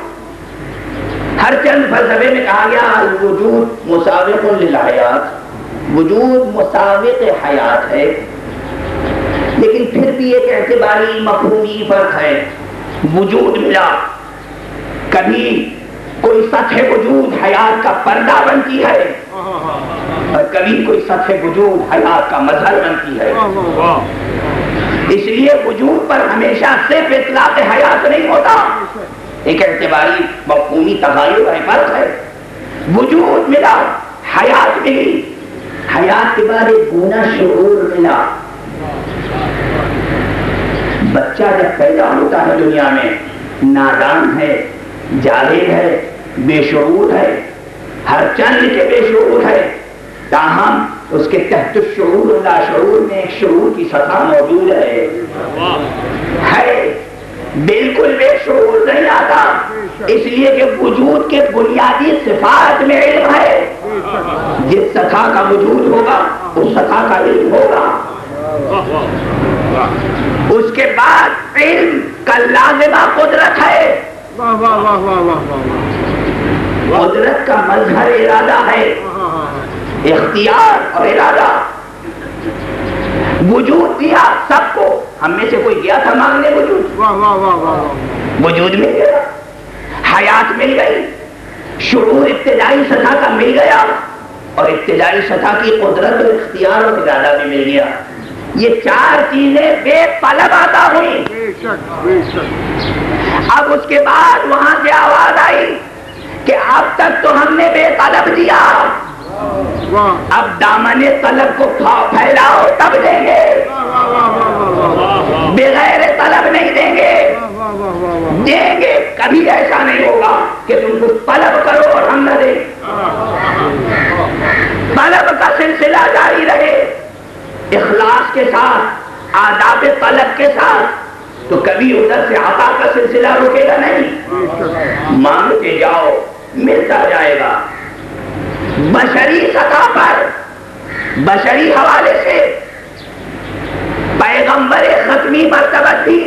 हर चंद फलसफे में कहा गया वजूद मुसाविक हयात। वजूद मुसाविक हयात है। लेकिन फिर भी एक एतबारी मफहूमी फ़र्क है। वजूद मिला। कभी कोई सतह वजूद हयात का पर्दा बनती है, और कभी कोई सतह वजूद हयात का मजहर बनती है। इसलिए वजूद पर हमेशा से इतलाक हयात नहीं होता। एक एतबारी मफहूमी तगायुर है फ़र्क है। वजूद मिला, हयात मिली। हयात के बाद एक गुना शूर मिला। बच्चा जब पैदा होता है दुनिया में, नादान है ज़ाहिर है, बेशूर है, हर चंद के बेशूर है। ताहम उसके तहत शूर लाशूर में एक शूर की सतह मौजूद है। है। बिल्कुल बेशूर नहीं आता। इसलिए कि वजूद के बुनियादी सिफात में इल्म है। जिस सतह का वजूद होगा उस सतह का इल्म होगा। उसके बाद इल्म का लाजिमा कुदरत है। कुदरत का मजहर इरादा है। इख्तियार और इरादा। वजूद दिया सबको। हम में से कोई गया था मांगने वजूद? वाह वाह वाह वाह वजूद मिल गया। हयात मिल गई। शुरू इब्तदाई सतह का मिल गया। और इब्तदाई सतह की कुदरत और इख्तियार और इरादा भी मिल गया। ये चार चीज़ें बेतलब आता हुई। अब उसके बाद वहाँ से आवाज़ आई कि अब तक तो हमने बेतलब दिया। अब दामने तलब को फैलाओ तब देंगे बगैर तलब नहीं देंगे देंगे कभी ऐसा नहीं होगा कि तुम तलब करो और हम न दें तलब का सिलसिला जारी रहे इखलास के साथ आदाब तलब के साथ तो कभी उधर से आता का सिलसिला रुकेगा नहीं मांगते जाओ मिलता जाएगा बशरी सतह पर, बशरी हवाले से पैगंबर खत्मी मरतबत थी।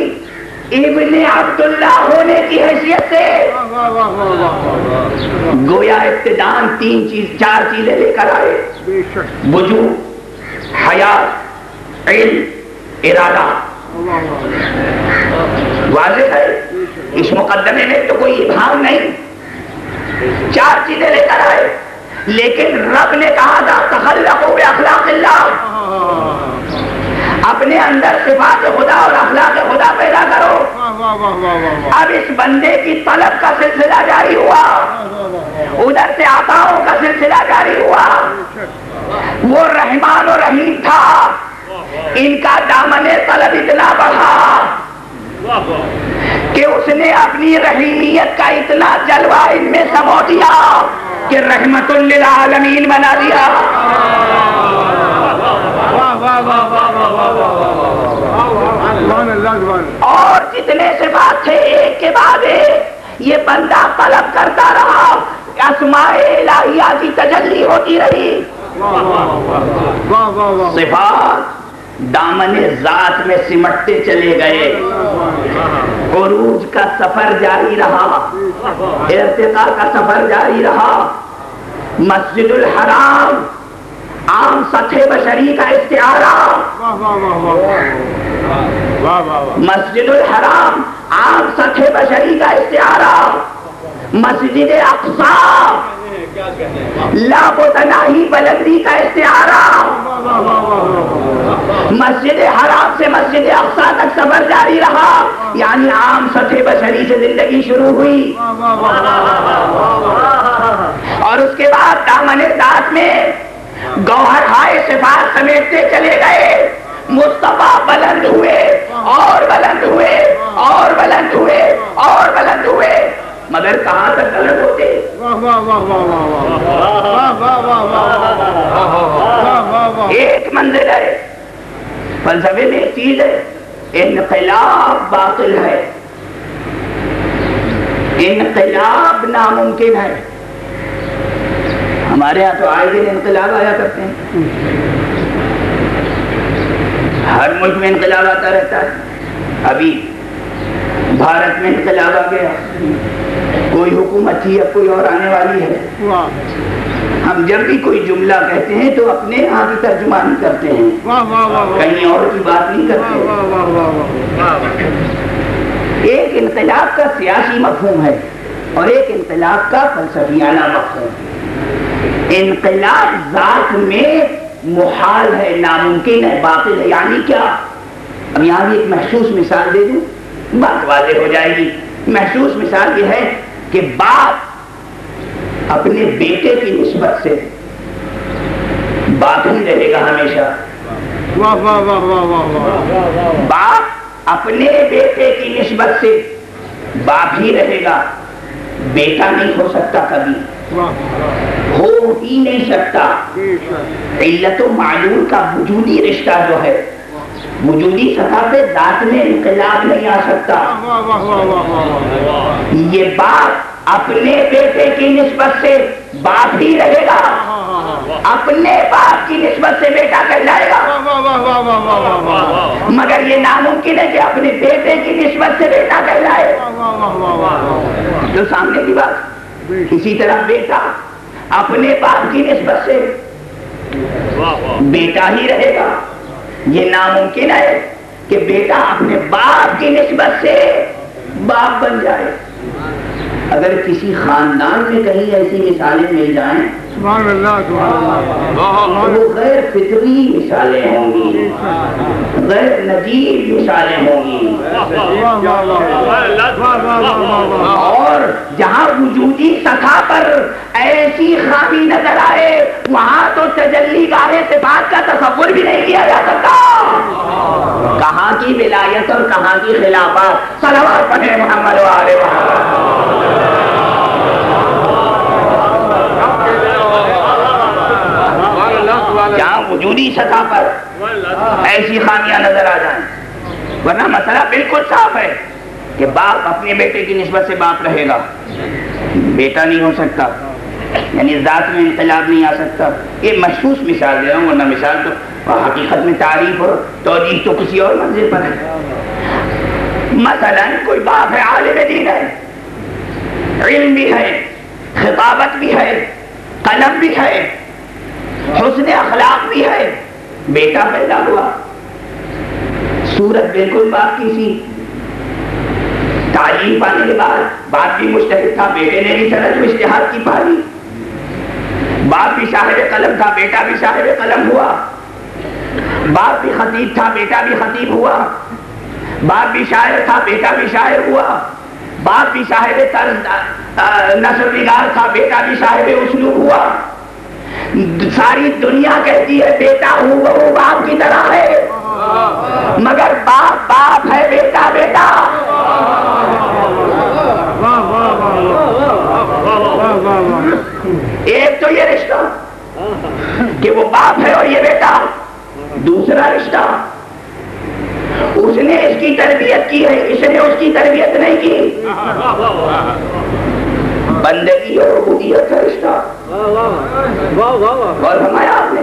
इबन अब्दुल्ला होने की हैसियत से गोया इब्तदान तीन चीज़, चार चीज़ें लेकर आए। वज़ू हयात इरादा। वाजिब है? इस मुकदमे में तो कोई इबाम नहीं। चार चीज़ें लेकर आए। लेकिन रब ने कहा था तखल्लको अखलाक अपने अंदर सिफात खुदा और अखलाक खुदा पैदा करो अब इस बंदे की तलब का सिलसिला जारी हुआ उधर से आताओं का सिलसिला जारी हुआ वो रहमान और रहीम था इनका दामन तलब इतना बढ़ा कि उसने अपनी रहीमियत का इतना जलवा इनमें समो दिया कि रहमतुल्लिल आलमीन बना दिया और जितने से बात थे एक के बाद एक ये बंदा तलब करता रहा असमाए इलाहिया की तजल्ली होती रही सिफात दामन जात में सिमटते चले गए। उरूज का सफ़र जारी रहा। इर्तिका का सफ़र जारी रहा। मस्जिदुल हराम, आम सथे बशरी का इस्तेहारा। मस्जिदुल हराम, आम सथे बशरी का इस्तेहारा। मस्जिद अक्सा लाबोतनाही बलंदी का इस्तेहारा। मस्जिद हराम से मस्जिद अक्सा तक सफ़र जारी रहा। यानी आम सथे बशरी से ज़िंदगी शुरू हुई। और उसके बाद दामन दात में गौहर हाय सिफात समेटते चले गए। मुस्तफ़ा बुलंद हुए, और बुलंद हुए, और बुलंद हुए, और बुलंद हुए। मगर कहाँ तक गलत होते एक मंजिल है फलसफे में एक चीज़ है इनकलाब बातिल है इनकलाब नामुमकिन है हमारे यहाँ तो आए दिन इनकलाब आया करते हैं हर मुल्क में इनकलाब आता रहता है अभी भारत में इनकलाब आ गया कोई हुकूमत थी अब कोई और आने वाली है? हम जब भी कोई जुमला कहते हैं तो अपने यहाँ की तर्जुमानी करते हैं। कहीं और की बात नहीं करते। एक इनकलाब का सियासी मफहूम है और एक इनकलाब का फलसफियाना मफहूम। इनकलाब जात में मुहाल है नामुमकिन है बातिल है। यानी क्या? अब यहाँ भी एक महसूस मिसाल दे दूँ। बात वाजे हो जाएगी। महसूस मिसाल यह है कि बाप अपने बेटे की निस्बत से बाप ही रहेगा हमेशा। वाह वाह वाह वाह वाह वाह। बाप अपने बेटे की निस्बत से बाप ही रहेगा। बेटा नहीं हो सकता कभी। हो ही नहीं सकता। इल्लत मालूम का वजूदी रिश्ता जो है वजूदी सतह पे जात में इंकलाब नहीं आ सकता ये बाप अपने बेटे की नस्बत से बाप ही रहेगा अपने बाप की नस्बत से बेटा कहलाएगा मगर ये नामुमकिन है कि अपने बेटे की नस्बत से बेटा कहलाए जो सामने की बात इसी तरह बेटा अपने बाप की नस्बत से बेटा ही रहेगा ये नामुमकिन है कि बेटा अपने बाप की निस्बत से बाप बन जाए। अगर किसी खानदान में कहीं ऐसी मिसालें मिल जाए तो वो गैर फितरी मिसालें होंगी। गैर नजीब मिसालें होंगी। और जहाँ वजूदी सखा पर ऐसी खामी नज़र आए वहाँ तो तजल्ली गारे से बात का तस्वुर भी नहीं किया जा सकता। कहाँ की विलायत और कहाँ की खिलाफत? सलवार पढ़े मोहम्मद वाले वजूदी सतह पर ऐसी खामियाँ नज़र आ जाए। वरना मसला बिल्कुल साफ़ है कि बाप अपने बेटे की नस्बत से बाप रहेगा। बेटा नहीं हो सकता, यानी जात में इनकलाब नहीं आ सकता। ये महसूस मिसाल दे रहा हूँ, वरना मिसाल तो हकीकत में तारीफ़ और तोजीह तो किसी और मंजिल पर है। मसलन कोई बाप है, आलिम दीन है, इल्म भी है, खिताबत भी है, कलम भी है। हुस्न अखलाक भी है। बेटा पैदा हुआ। सूरत बिल्कुल बाप की सी तालीम पाने के बाद बाप भी मुश्तक था, बेटे ने भी सनत में की पाली। बाप भी साहिब कलम था, बेटा भी साहिब कलम हुआ। बाप भी खतीब था, बेटा भी खतीब हुआ। बाप भी शायर था, बेटा भी शायर हुआ। बाप भी साहिब तर्ज नसर निगार था, बेटा भी साहिब उसलूब हुआ। सारी दुनिया कहती है, बेटा हूँ, वो बाप की तरह है। मगर बाप बाप है, बेटा बेटा। एक तो ये रिश्ता कि वो बाप है और ये बेटा। दूसरा रिश्ता, उसने इसकी तरबियत की है, इसने उसकी तरबियत नहीं की। बंदगी और उबूदियत और हमारा आपने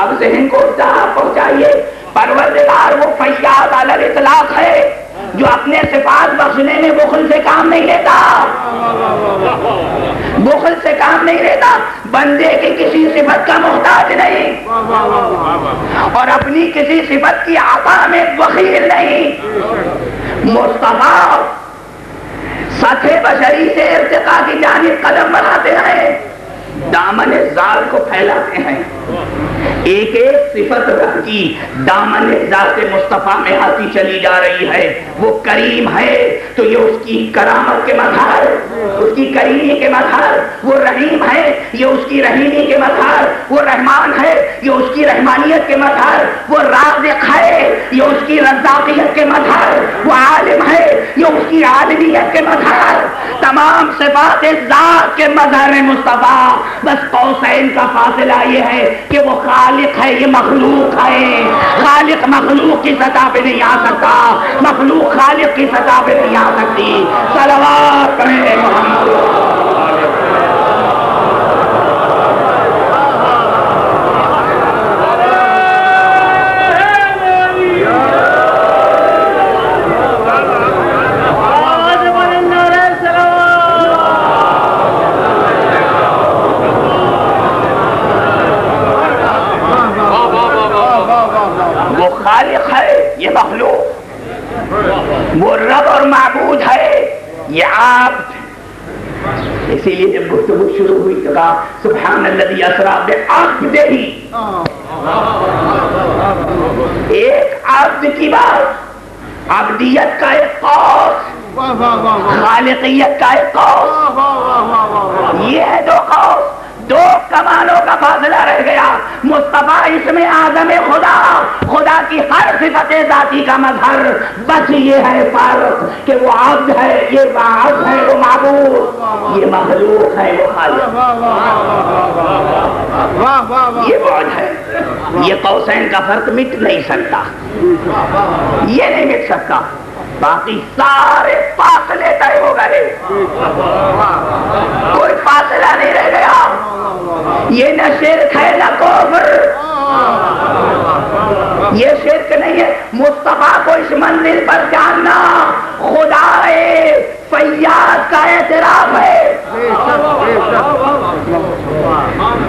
अब जहन को पहुंचाइए, परवरदिगार वो फैयाद अलल इतलाक है, जो अपने सिफात बख्शने में बुखल से काम नहीं लेता। बुखल से काम नहीं लेता, बंदे की किसी सिफत का मोहताज नहीं। और अपनी किसी सिफत की आता में वकील नहीं। मुस्तफ़ा सथे बशरी से इर्तिका की जानिब कदम बढ़ाते हैं। दामन जाल को फैलाते हैं। एक एक सिफत की दामन जात मुस्तफ़ा में आती चली जा रही है। वो करीम है तो ये उसकी करामत के मधार, उसकी करीमी के मधार, वो रहीम है, ये उसकी रहीमी के मधार, वो रहमान है, ये उसकी रहमानियत के मधार, वो राजिक है, ये उसकी रजाकियत के मधार, वो आलिम है, ये उसकी आलमियत के मधार। तमाम सिफात जात के मजहर मुस्तफ़ा, बस कौसैन का फासला ये है कि वो खालिक है, ये मखलूक है। खालिक मखलूक की सतह पे नहीं आ सकता। मखलूक खालिक की सतह पे नहीं आ सकती। सलवार पढ़े मोहम्मद वो खालिक है ये मखलूक वो रब और महबूद है ये आप इसीलिए जब गुफ्तगु शुरू हुई तो कहा सुबहान अल्लाह असरा बे दे ही। एक आब्द की बात अब्दियत का एक कौस खालिकियत का एक कौस। ये है दो कौस। कमालों का फासला रह गया। मुस्तफ़ा इसमें आज़म खुदा खुदा की हर सिफत जाति का मजहर। बस ये है फ़र्क कि वो अब्द है, ये अब्द है, वो महबूब ये मखलूक है, वो ये मौज है। ये कौसैन का फ़र्क मिट नहीं सकता। ये नहीं मिट सकता। बाकी सारे फासले तय हो गए। कोई फासला न है न कोफर ये शिरक नहीं है। मुस्तफ़ा को इस मंदिर पर जानना खुदा फैयाद का एतराफ है।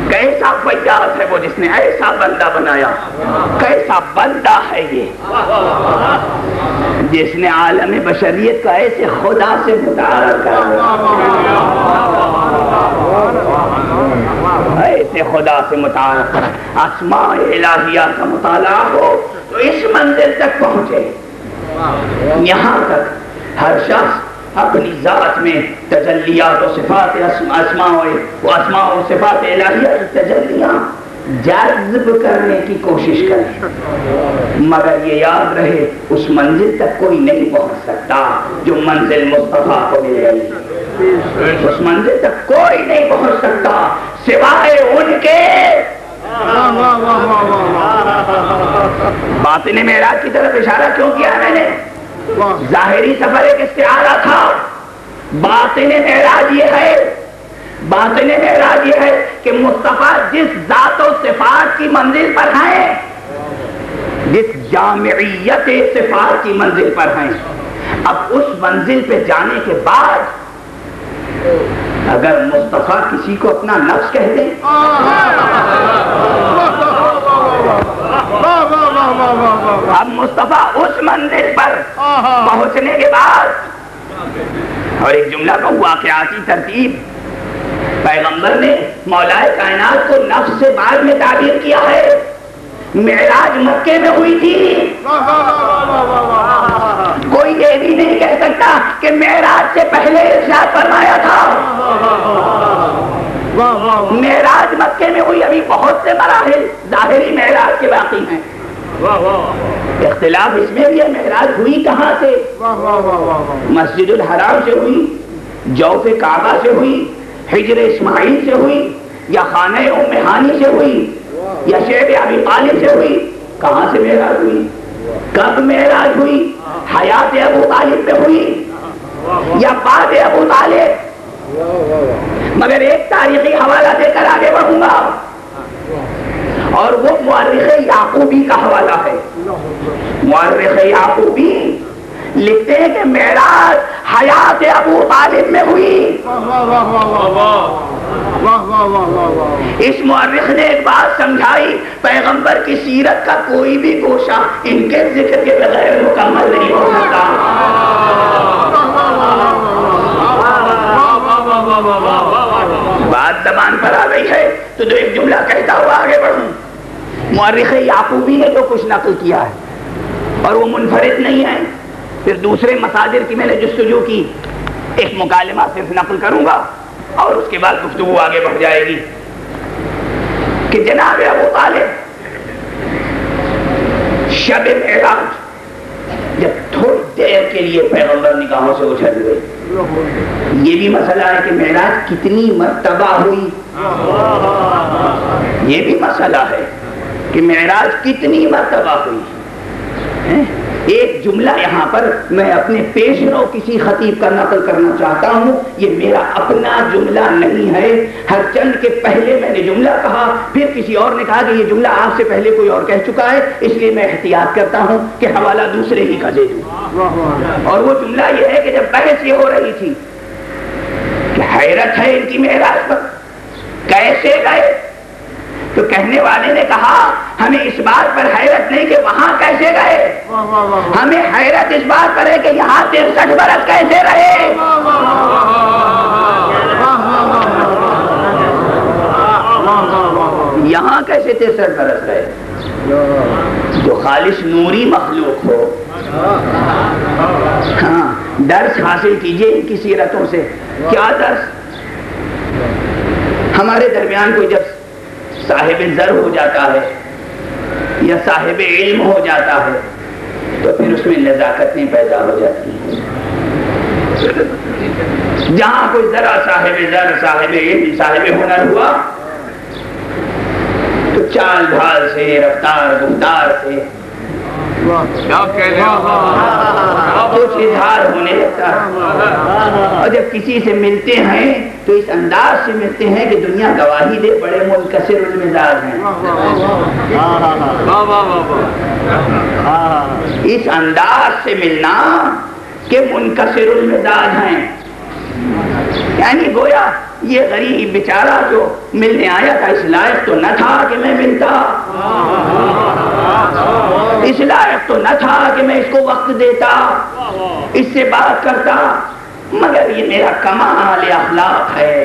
कैसा फैयाद है वो जिसने ऐसा बंदा बनाया? कैसा बंदा है ये? जिसने आलम बशरियत का ऐसे खुदा से मुतार कर। ऐसे खुदा से मुताल कर। इलाहिया का मुताला हो तो इस मंजिल तक पहुँचे। यहाँ तक हर शख्स अपनी जात में तजलियात तो सिफात आसमा आसमा सिफात इलाहिया की तजलियाँ जज्ब करने की कोशिश करें। मगर ये याद रहे उस मंजिल तक कोई नहीं पहुँच सकता जो मंजिल मुस्तफ़ा को मिल गई। उस मंजिल तक कोई नहीं पहुँच सकता सिवाय उनके। बात ने मेराज की तरफ़ इशारा क्यों किया मैंने? जाहिरी सफ़र एक इस्तेहारा था। बात ने मेराज ये है बातिन मेराज ये है कि मुस्तफ़ा जिस जात सिफात की मंजिल पर हैं, जिस जामियत सिफात की मंजिल पर हैं, अब उस मंजिल पे जाने के बाद अगर मुस्तफ़ा किसी को अपना नफ्स कह दे। अब मुस्तफ़ा उस मंजिल पर पहुँचने के बाद, और एक जुमला का वाकयाती तरतीब पैगंबर ने मौलाए कायनात को नफ्स से बाद में ताबीर किया है। मेराज मक्के में हुई थी। कोई ये भी नहीं कह सकता कि मेराज से पहले इर्शाद फरमाया था। मेराज मक्के में हुई अभी बहुत से मराहल। जाहिरी मेराज के बाकी हैं। इख्तिलाफ इसमें भी है, मेराज हुई कहाँ से? मस्जिदुल हराम से हुई, जौफ काबा से हुई हिजर इस्माइल से हुई, या खाने मेहानी से हुई, या शेब अभी तालिब से हुई, कहाँ से मेराज हुई? कब मेराज हुई? हयात अबू तालिब पे हुई, या बाद अबू तालिब? मगर एक तारीखी हवाला देकर आगे बढ़ूँगा। और वो मुर्रख याकूबी का हवाला है। मुर्रख याकूबी लिखते हैं कि मेराज हयात अबू तालिब में हुई। इस मुर्रख ने एक बात समझाई, पैगंबर की सीरत का कोई भी गोशा इनके ज़िक्र के बगैर मुकम्मल नहीं हो सकता। बात जबान पर आ गई है तो जो एक जुमला कहता हुआ आगे बढ़ू। मुर्रख याकूबी ने तो कुछ नकल किया है, और वो मुनफरिद नहीं है। फिर दूसरे मसाजिर की मैंने जस्तजू की। एक मुकालमा सिर्फ़ नकल करूँगा और उसके बाद गुफ्तु आगे बढ़ जाएगी। कि जनाब अबू तालिब, शब जब थोड़ी देर के लिए पैगंबर निगाहों से उछल गए। ये भी मसला है कि मेराज कितनी मरतबा हुई। ये भी मसला है कि मेराज कितनी मरतबा हुई? एक जुमला यहाँ पर मैं अपने पेश रो किसी खतीब का नकल करना चाहता हूँ। ये मेरा अपना जुमला नहीं है। हर चंद के पहले मैंने जुमला कहा, फिर किसी और ने कहा कि ये जुमला आपसे पहले कोई और कह चुका है। इसलिए मैं एहतियात करता हूँ कि हवाला दूसरे ही का दे दूँ। और वो जुमला ये है कि जब बहस ये हो रही थी कि हैरत है इनकी मेराज पर। कैसे गए? तो कहने वाले ने कहा हमें इस बात पर हैरत नहीं कि वहाँ कैसे गए हमें हैरत इस बात पर है कि यहाँ तिरसठ बरस कैसे रहे यहाँ कैसे तिरसठ बरस रहे जो खालिश नूरी मखलूक हो हाँ दर्श हासिल कीजिए इनकी सीरतों से क्या दर्श हमारे दरमियान कोई जब साहिब जर हो जाता है या साहिब इल्म हो जाता है तो फिर उसमें नजाकतें पैदा हो जाती हैं। जहाँ कोई जरा साहेब जर, साहेब इल्म, साहेब हुनर हुआ तो चाल ढाल से रफ्तार गुफ्तार से होने लगता और जब किसी से मिलते हैं तो इस अंदाज से मिलते हैं कि दुनिया गवाही दे, बड़े मुनकसर मिजाज हैं। इस अंदाज से मिलना के मुनकसर मिजाज हैं। यानी गोया, ये गरीब बेचारा जो मिलने आया था, इस लायक तो न था कि मैं मिलता। इस लायक तो न था कि मैं इसको वक्त देता। इससे बात करता, मगर ये मेरा कमाल अखलाक है।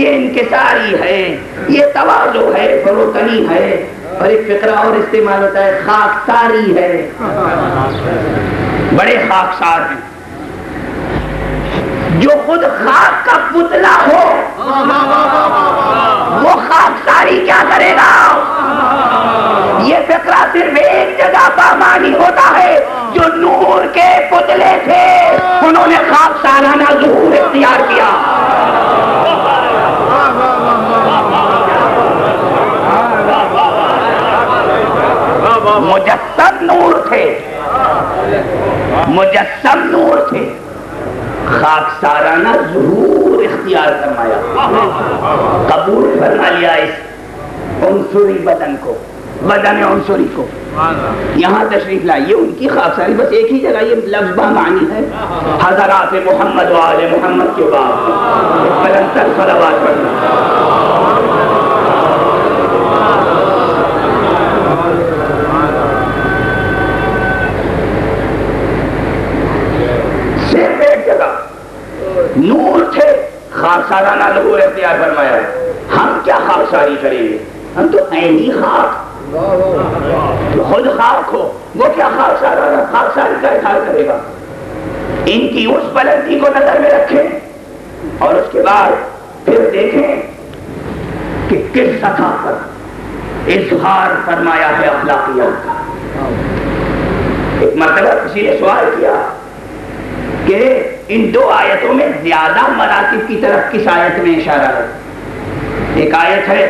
ये इनकसारी है, ये तवाजो है, फरोतनी है, और एक फिक्रा और इस्तेमाल होता है, खाकसारी है। बड़े खाकसार हैं। जो खुद खाक का पुतला हो, वो खाक सारी क्या करेगा? ये फिक्रा सिर्फ़ एक जगह पामानी होता है, जो नूर के पुतले थे। उन्होंने खाक सालाना जहूर इख्तियार किया। मुजस्सम नूर थे। मुजस्सम नूर थे। खाक साराना ज़रूर इख्तियार फरमाया। कबूल फरमा लिया इस उनसुरी बदन को, बदन उनसुरी को। यहाँ तशरीफ़ लाइए उनकी खाकसारी, बस एक ही जगह ये लफ्ज मानी है। हजरात मोहम्मद वाले मोहम्मद के बाद। पढ़ना सिर्फ़ एक जगह नूर थे। खाकसाराना लहू इख्तियार फरमाया, हम क्या खाकसारी करेंगे हम तो ही खाक। खुद खाक हो, वो क्या खाक सारा खाक सारी का इजहार करेगा? इनकी उस बुलंदी को नज़र में रखें और उसके बाद फिर देखें कि किस सतह पर इजहार फरमाया है अखलाकियत का। एक मरतबा किसी ने सवाल किया कि इन दो आयतों में ज़्यादा मरातिब की तरफ़ किस आयत में इशारा है एक आयत है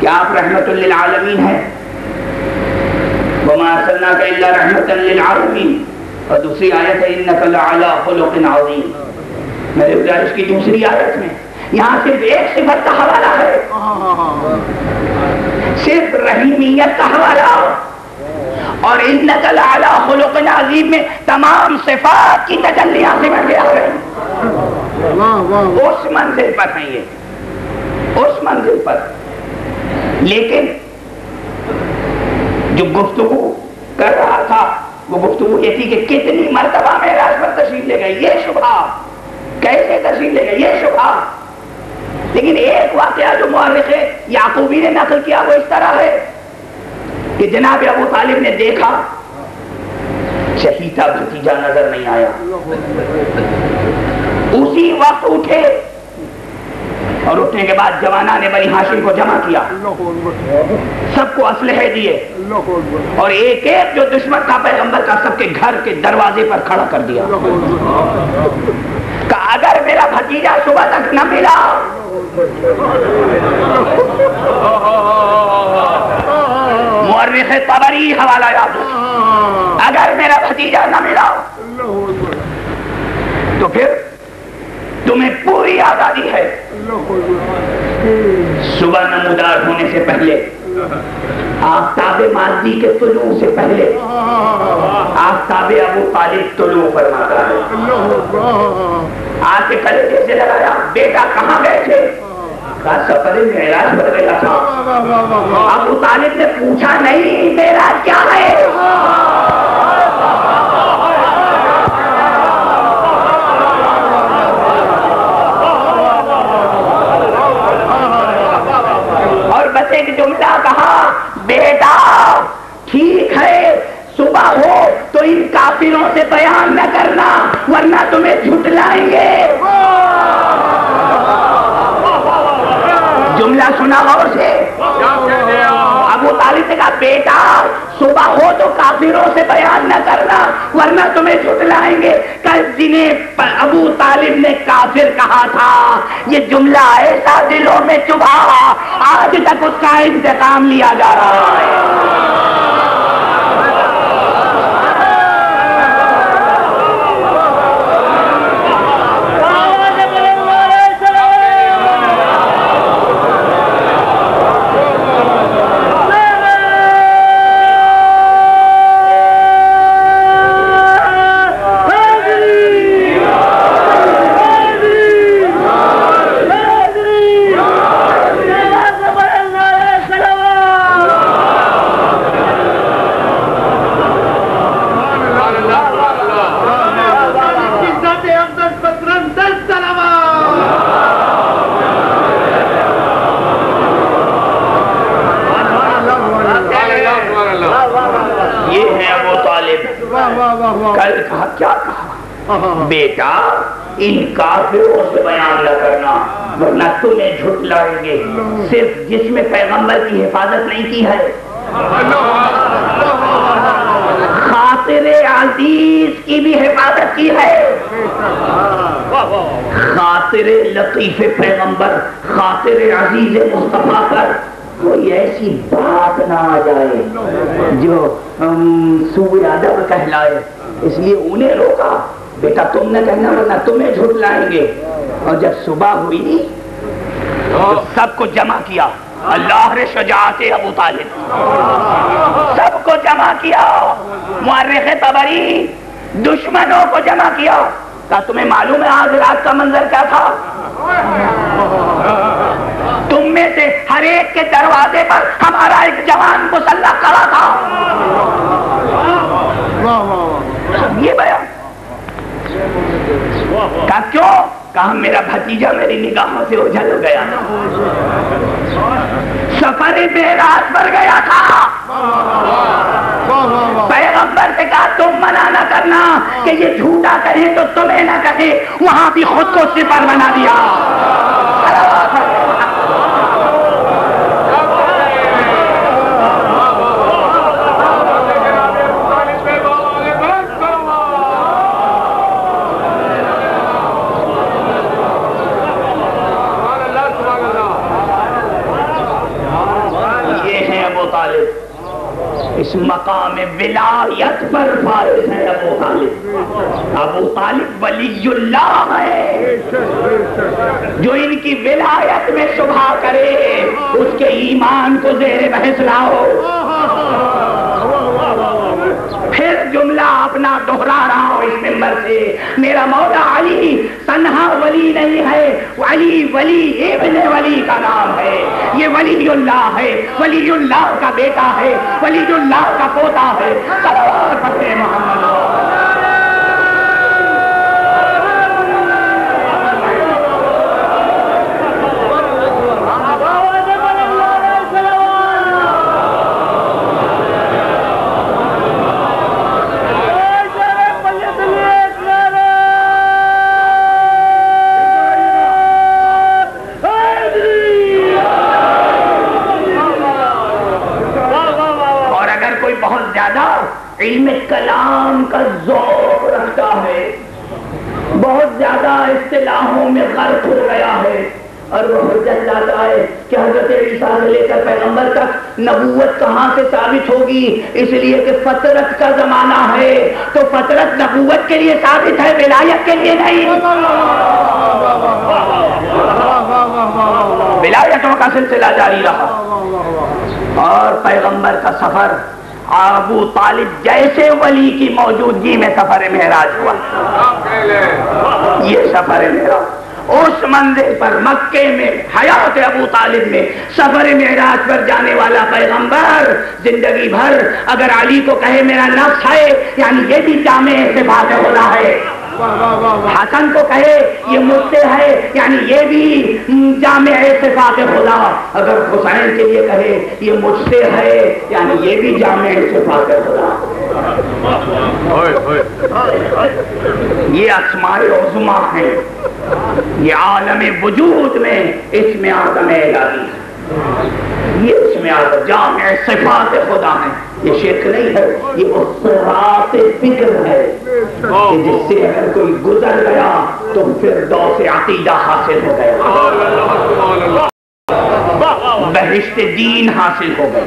कि आप रहमत आलमीन है। आलमीन। और दूसरी आयत है लअला मेरे गुजारिश की दूसरी आयत में यहाँ सिर्फ़ एक सिफत का हवाला है। सिर्फ़ रहीमियत का हवाला। और इन्नका लअला खुलुकिन अज़ीम में तमाम सिफात की तजल्लियाँ सिमट गया है। उस मंजिल पर है। ये उस मंजिल पर। लेकिन जो गुफ्तगु कर रहा था वो गुफ्तगु ये थी कि कितनी मरतबा में राज पर तशरीफ़ ले गए। ये शुभा। कैसे तशरीफ़ ले गए? ये शुभा। लेकिन एक वाकया जो मुआरिख याकूबी ने नकल किया वो इस तरह है। कि जनाब अबू तालिब ने देखा, शहीदा भतीजा नज़र नहीं आया। उसी वक्त उठे और उठने के बाद जवाना ने बनी हाशिम को जमा किया। सबको असलहे दिए और एक एक जो दुश्मन था पैगंबर का सबके घर के दरवाजे पर खड़ा कर दिया। का अगर मेरा भतीजा सुबह तक न मिला मुर्रिख तबरी हवाला याद अगर मेरा भतीजा न मिला तो फिर तुम्हें पूरी आज़ादी है। सुबह नमूदार होने से पहले आफ्ताब माजी के तुलू से पहले आफ्ताब अबू तालिब तुलू फरमाता है। आके कले जैसे लगाया बेटा कहाँ गए थे? का सफ़र महराज पर गया था अब तालिब ने पूछा नहीं, मेरा क्या है? और बस एक जुमला कहा, बेटा, ठीक है, सुबह हो तो इन काफिरों से बयान न करना, वरना तुम्हें झुटलाएँगे जुमला सुना गौर से। अबू तालिब ने कहा बेटा सुबह हो तो काफिरों से बयान न करना वरना तुम्हें झुटलाएँगे कल जिन्हें अबू तालिब ने काफिर कहा था ये जुमला ऐसा दिलों में चुभा आज तक उसका इंतकाम लिया जा रहा है ये है अबू तालिब कल कहा क्या कहा बेटा इन काफिरों से बयान न करना वरना तुम्हें झुटलाएँगे सिर्फ़ जिसमें पैगंबर की हिफाजत नहीं की है। खातिर अज़ीज़ की भी हिफाजत की है। खातिर लतीफ पैगंबर खातिर अज़ीज़ मुस्तफ़ा पर कोई ऐसी बात ना आ जाए जो सूर्य अदब कहलाए। इसलिए उन्हें रोका। बेटा, तुमने कहना, वरना तुम्हें झूठ लाएँगे और जब सुबह हुई तो सबको जमा किया। अल्लाह रे शजाते अबू तालिब। सबको जमा किया। मुर्रख तबरी, दुश्मनों को जमा किया। क्या तुम्हें मालूम है आज रात का मंजर क्या था? तुम में से हर एक के दरवाजे पर हमारा एक जवान मुसल्ला खड़ा था। ये बयान। का क्यों? कहा, मेरा भतीजा मेरी निगाहों से ओझल हो गया। सफ़र मेराज पर गया था। पैगंबर से कहा तुम मना ना करना कि ये झूठा कहे तो तुम्हें ना कहे। वहाँ भी खुद को सिपर बना दिया। इस मकाम विलायत पर फारिज है अबू तालिब। अबू तालिब वलीयुल्लाह है। जो इनकी विलायत में सुबह करे, उसके ईमान को जेर बहस लाओ। फिर जुमला अपना दोहरा रहा हूँ इस मेंबर से। मेरा मौला अली, तनहा वली नहीं है। अली वली इब्न वली का नाम है। ये वलीउल्लाह है। वलीउल्लाह का बेटा है। वलीउल्लाह का पोता है। मोहम्मद। हज़रत से लेकर पैगंबर तक नबूवत कहाँ से साबित होगी? इसलिए कि फतरत का जमाना है तो फतरत नबूवत के लिए साबित है, विलायत के लिए नहीं। विलायतों का सिलसिला जारी रहा। और पैगंबर का सफ़र अबू तालिब जैसे वली की मौजूदगी में सफ़र मेहराज हुआ। ये सफ़र मेहराज उस मंदिर पर मक्के में, हयात अबू तालिब में, सफ़र महराज पर जाने वाला पैगंबर, ज़िंदगी भर अगर अली को कहे मेरा नफ्स है, यानी ये भी जामे से बात हो रहा है। हसन को कहे ये मुझसे है यानी ये भी जामे सिफात खुदा। अगर हुसैन के लिए कहे ये मुझसे है यानी ये भी जामे सिफात खुदा। ये असमाए उजमा है। ये आलम वजूद में इसमें आदम इलाही है ये इसमें जाम सिफात खुदा है ये शेख नहीं है, ये उसरात फ़िक्र है कि जिससे अगर कोई गुजर गया तो फिर दौ से अकीदा हासिल हो गया। बहिश्त दीन हासिल हो गए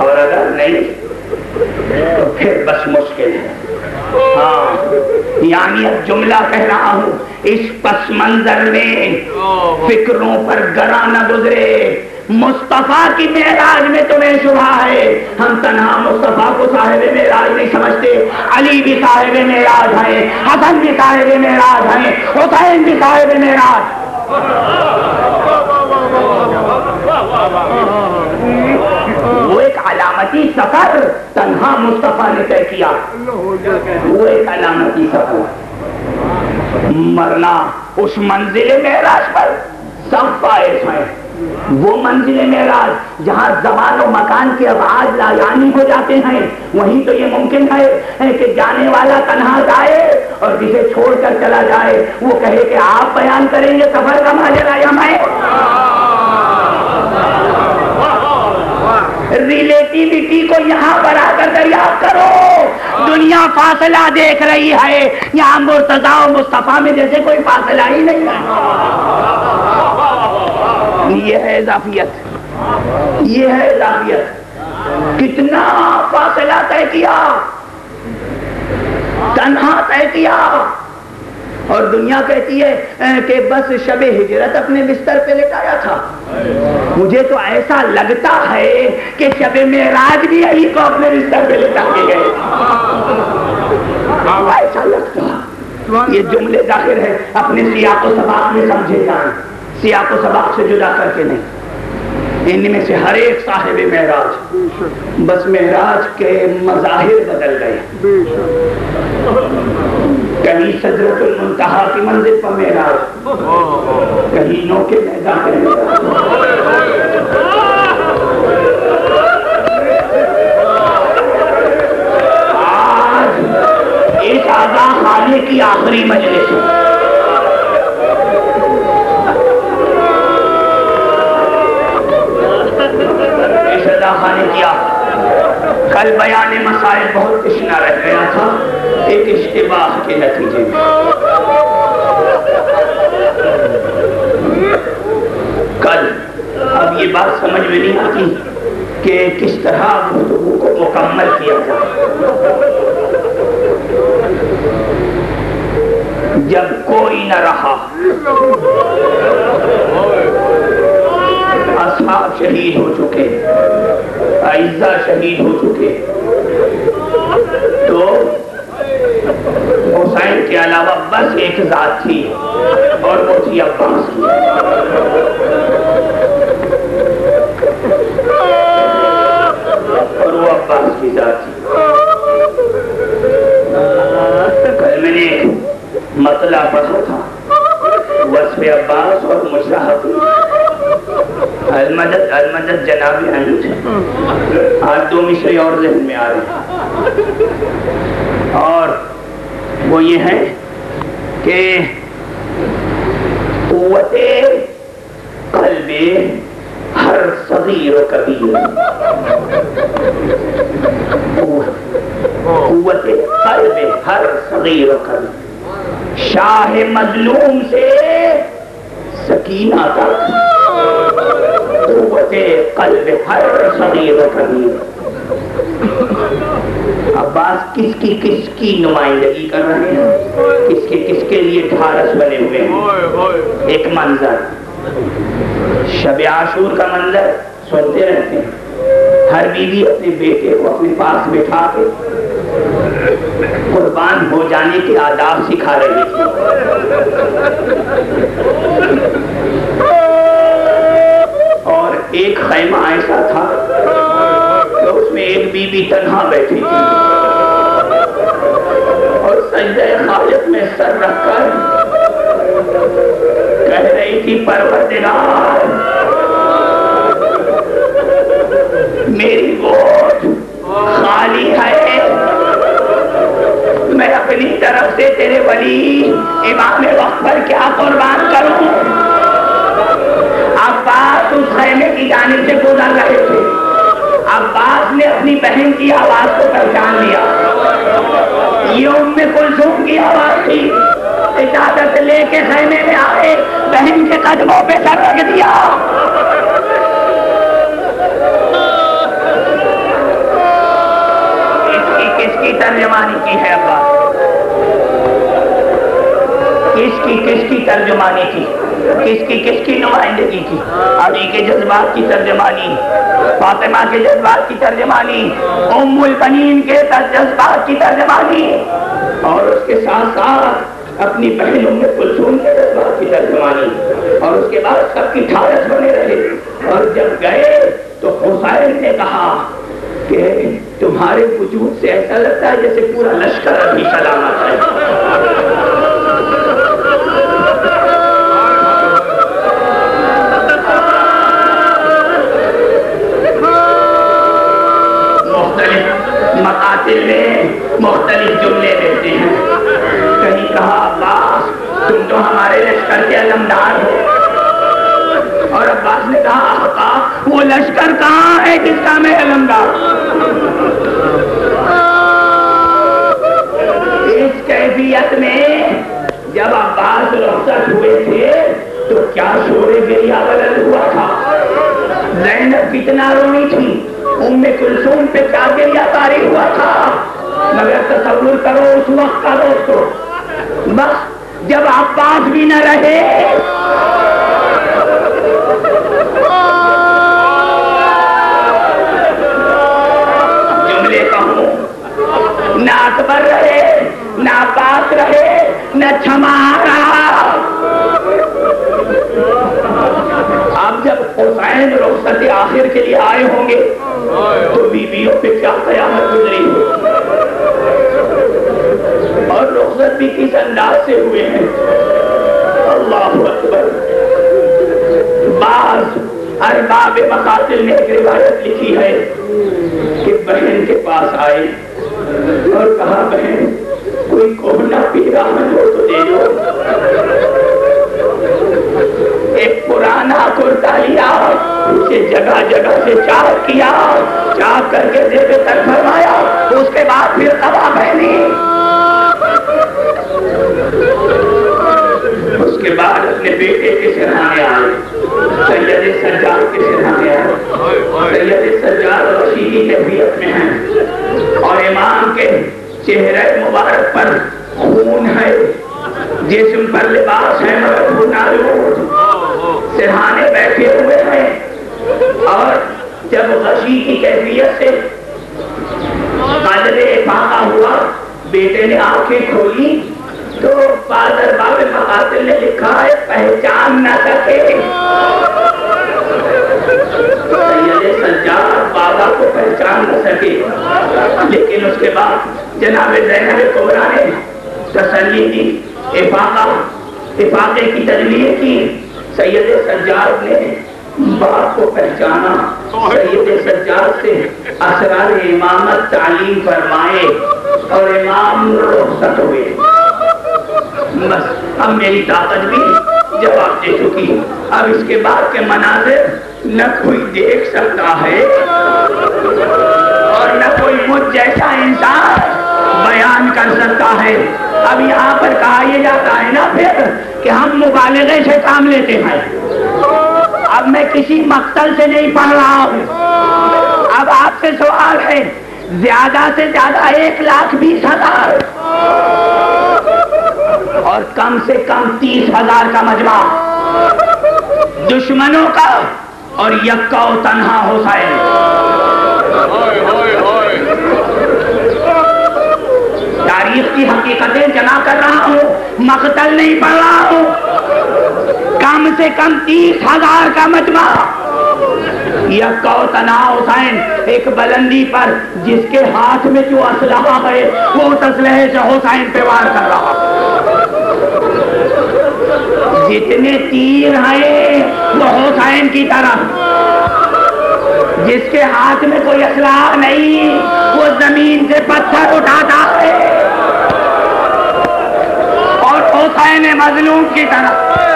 और अगर नहीं तो फिर बस मुश्किल है। हाँ यानी अब जुमला कह रहा हूँ इस पस मंजर में फिक्रों पर गरा न गुजरे मुस्तफ़ा की मेराज में तुम्हें शुभा है हम तनहा मुस्तफ़ा को साहेब मेराज नहीं समझते अली भी साहेब मेराज है हसन भी साहेब मेराज है हुसैन भी साहेब मेराज अलामती सफ़र तनहा मुस्तफ़ा ने तय किया। एक अलामती सफ़र। मरना उस मंजिल मेराज पर सब फायस हैं। वो मंजिल मेराज जहाँ जबान और मकान के आवाज़ लायानी हो जाते हैं वहीं तो ये मुमकिन है, कि जाने वाला तनहा जाए और जिसे छोड़कर चला जाए। वो कहे कि आप बयान करेंगे सफ़र का माजरा हमें रिलेटिविटी को यहाँ पर आकर दरियाफ्त करो। दुनिया फासला देख रही है। यहाँ मुर्तजा मुस्तफ़ा में जैसे कोई फासला ही नहीं है। ये है इजाफियत। ये है इजाफियत। कितना फासला तय किया? तनहा तय किया? और दुनिया कहती है कि बस शब हिजरत अपने बिस्तर पे लेटाया था। मुझे तो ऐसा लगता है कि शब मेराज भी अली को अपने बिस्तर पे लेटा के गए। ऐसा लगता ये जुमले ज़ाहिर है, अपने सियाको सबाक में समझे जाए सियाको सबाक से जुदा करके नहीं। इनमें से हर एक साहेब महराज बस महराज के मजाहिर बदल गए। कहीं सजरतुल मुंतहा की मंजिल पर मेरा। कहीं नो के मैदान आज इस आगा खाने की आखिरी मजलिस है। खाने किया कल बयान मसाइल बहुत कृष्णा रह गया था। एक इश्तबाह के नतीजे में कल, अब ये बात समझ में नहीं आती कि किस तरह गुफ्तगु को मुकम्मल किया जाए जब कोई न रहा, असहाब शहीद हो चुके आइजा शहीद हो चुके तो हुसैन के अलावा बस एक जात थी और वो थी अब्बास की। और वो अब्बास की जात थी। कल मैंने मतला पढ़ा था। वसफ अब्बास और मुशाहब अलमदद अलमदद जनाब आज दो मिसरे और जहन में आ रहे हैं। और वो ये है कि कुवते कल्बे हर सगीर कबीर। कुवते कल्बे हर सगीर कबीर। शाह मजलूम से सकीना तक। कल्ब हर सगीर कबीर। अब्बास किसकी किसकी नुमाइंदगी कर रहे हैं? किसके किसके लिए ढारस बने हुए हैं? एक मंजर। शब आशूर का मंजर सुनते रहते हैं। हर बीवी अपने बेटे को अपने पास बैठा के कुर्बान हो जाने के आदाब सिखा रही थी। और एक खैमा ऐसा था उसमें एक बीबी तन्हा बैठी थी। और सजदे खालिद में सर रखकर कह रही थी, परवरदिगार, मेरी गोद खाली है। मैं अपनी तरफ़ से तेरे वली इमाम वक्त पर क्या कुर्बान करूँ? बात उस खैमे की जाने से गुजर रहे थे। अब्बास ने अपनी बहन की आवाज़ को पहचान लिया। ये उम्मे कुलसुम की आवाज़ थी। इजाज़त लेके खैमे में आए, बहन के कदमों पे सर रख दिया। इसकी किसकी तर्जमानी की है अब्बास? किसकी किसकी तर्जमानी की किसकी किसकी नुमाइंदगी की अभी के जज्बात की तर्जमानी। फातिमा के जज्बात की तर्जमानी, उम्मुल बनीन के जज्बात की तर्जमानी, और उसके साथ साथ अपनी बहन उम्मे कुलसूम के जज्बात की तर्जमानी, और उसके बाद सबकी ठारस बने रहे। और जब गए तो हुसैन ने कहा कि तुम्हारे वजूद से ऐसा लगता है जैसे पूरा लश्कर अभी सलामत है। मुख्तलिफ़ जुमले देते हैं। कहीं कहा अब्बास तुम तो हमारे लश्कर के अलमदार हो। और अब्बास ने कहा आका वो लश्कर कहाँ है जिसका मैं अलमदार इस कैफियत में जब अब्बास रुखसत हुए थे तो क्या शोरे गिरिया बदल हुआ था? जैनब कितना रोनी थी? उम्मे कुलसूम पे क्या गिरिया तारी हुआ था? मगर तस्वुर करो, उस वक्त का दोस्तों। बस, जब आप पास भी न रहे। जुमले कहूँ, न अकबर रहे, ना पास रहे, न क्षमा अब जब हुसैन रुखसत आखिर के लिए आए होंगे तो बीबियों पे क्या कयामत गुजरी और रुखसत भी किस अंदाज से हुए हैं। अल्लाह अकबर। बाज अरबाब मकातिल ने एक रिवायत लिखी है कि बहन के पास आए और कहा, बहन, कोई कोहना पी रहा हो तो दे दो। एक पुराना कुर्ता लिया, उसे जगह जगह से चाक किया चाक करके देवे तक फरमाया उसके बाद फिर कबा पहनी। उसके बाद अपने बेटे के सिरहाने आए। सैयद सज्जाद के सिरहाने आए। सैयद सज्जाद रशीदी तबीयत में है। और इमाम के चेहरे मुबारक पर खून है। जिसम पर लिबास है गुनालूद सिरहाने बैठे हुए हैं। और जब गशी की कैफियत से बदले भागा हुआ बेटे ने आँखें खोली तो फादर बाबे मकातिल ने लिखा है, पहचान न सके। बाबा को पहचान न सके। लेकिन उसके बाद जनाब जैनब कोबरा ने तसली दी, इफाका, इफाके की तजलील की। सैयद सज्जाद ने बाप को पहचाना। सैयद सज्जाद से असरार इमामत तालीम फरमाए। और इमाम रुखसत हुए बस, अब मेरी ताकत भी जवाब दे चुकी अब इसके बाद के मनाजिर न कोई देख सकता है और न कोई मुझ जैसा इंसान बयान कर सकता है। अब यहाँ पर कहा यह जाता है ना फिर कि हम मुबालगे से काम लेते हैं। अब मैं किसी मकतल से नहीं पढ़ रहा हूँ। अब आपसे सवाल है ज़्यादा से ज़्यादा एक लाख बीस हज़ार। और कम से कम तीस हज़ार का मजमा। दुश्मनों का और यक्का तनहा हुसैन। तारीख की हकीकतें जमा कर रहा हूँ, मकतल नहीं पढ़ रहा हूँ। कम से कम तीस हज़ार का मजमा। यकौतना हुसैन, एक बुलंदी पर जिसके हाथ में जो असलहा है, वो उस असलहे से हुसैन पे वार कर रहा जितने तीर हैं, वो हुसैन की तरफ़ जिसके हाथ में कोई असलाह नहीं, वो ज़मीन से पत्थर उठाता है। और हुसैन मजलूम की तरफ़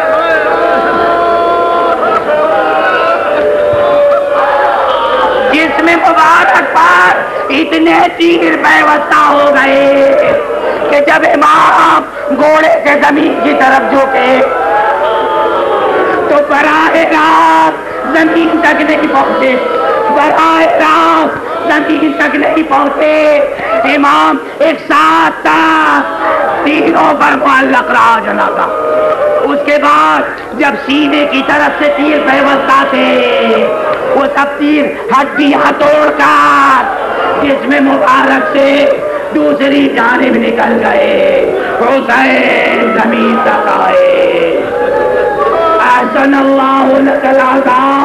जिसमें मुबारक पर इतने तीर व्यवस्था हो गए कि जब इमाम घोड़े के ज़मीन की तरफ़ झुके तो बराह रात ज़मीन तक नहीं पहुँचे। बराह रात ज़मीन तक नहीं पहुँचे। इमाम एक साथ था, तीनों पर मुल्लक रहा जनाता उसके बाद जब सीने की तरफ़ से तीर व्यवस्था थे वो तीर हड्डियाँ तोड़कर जिसमें मुबारक से दूसरी जानब निकल गए। हुसैन ज़मीन तक आए। अल्लाह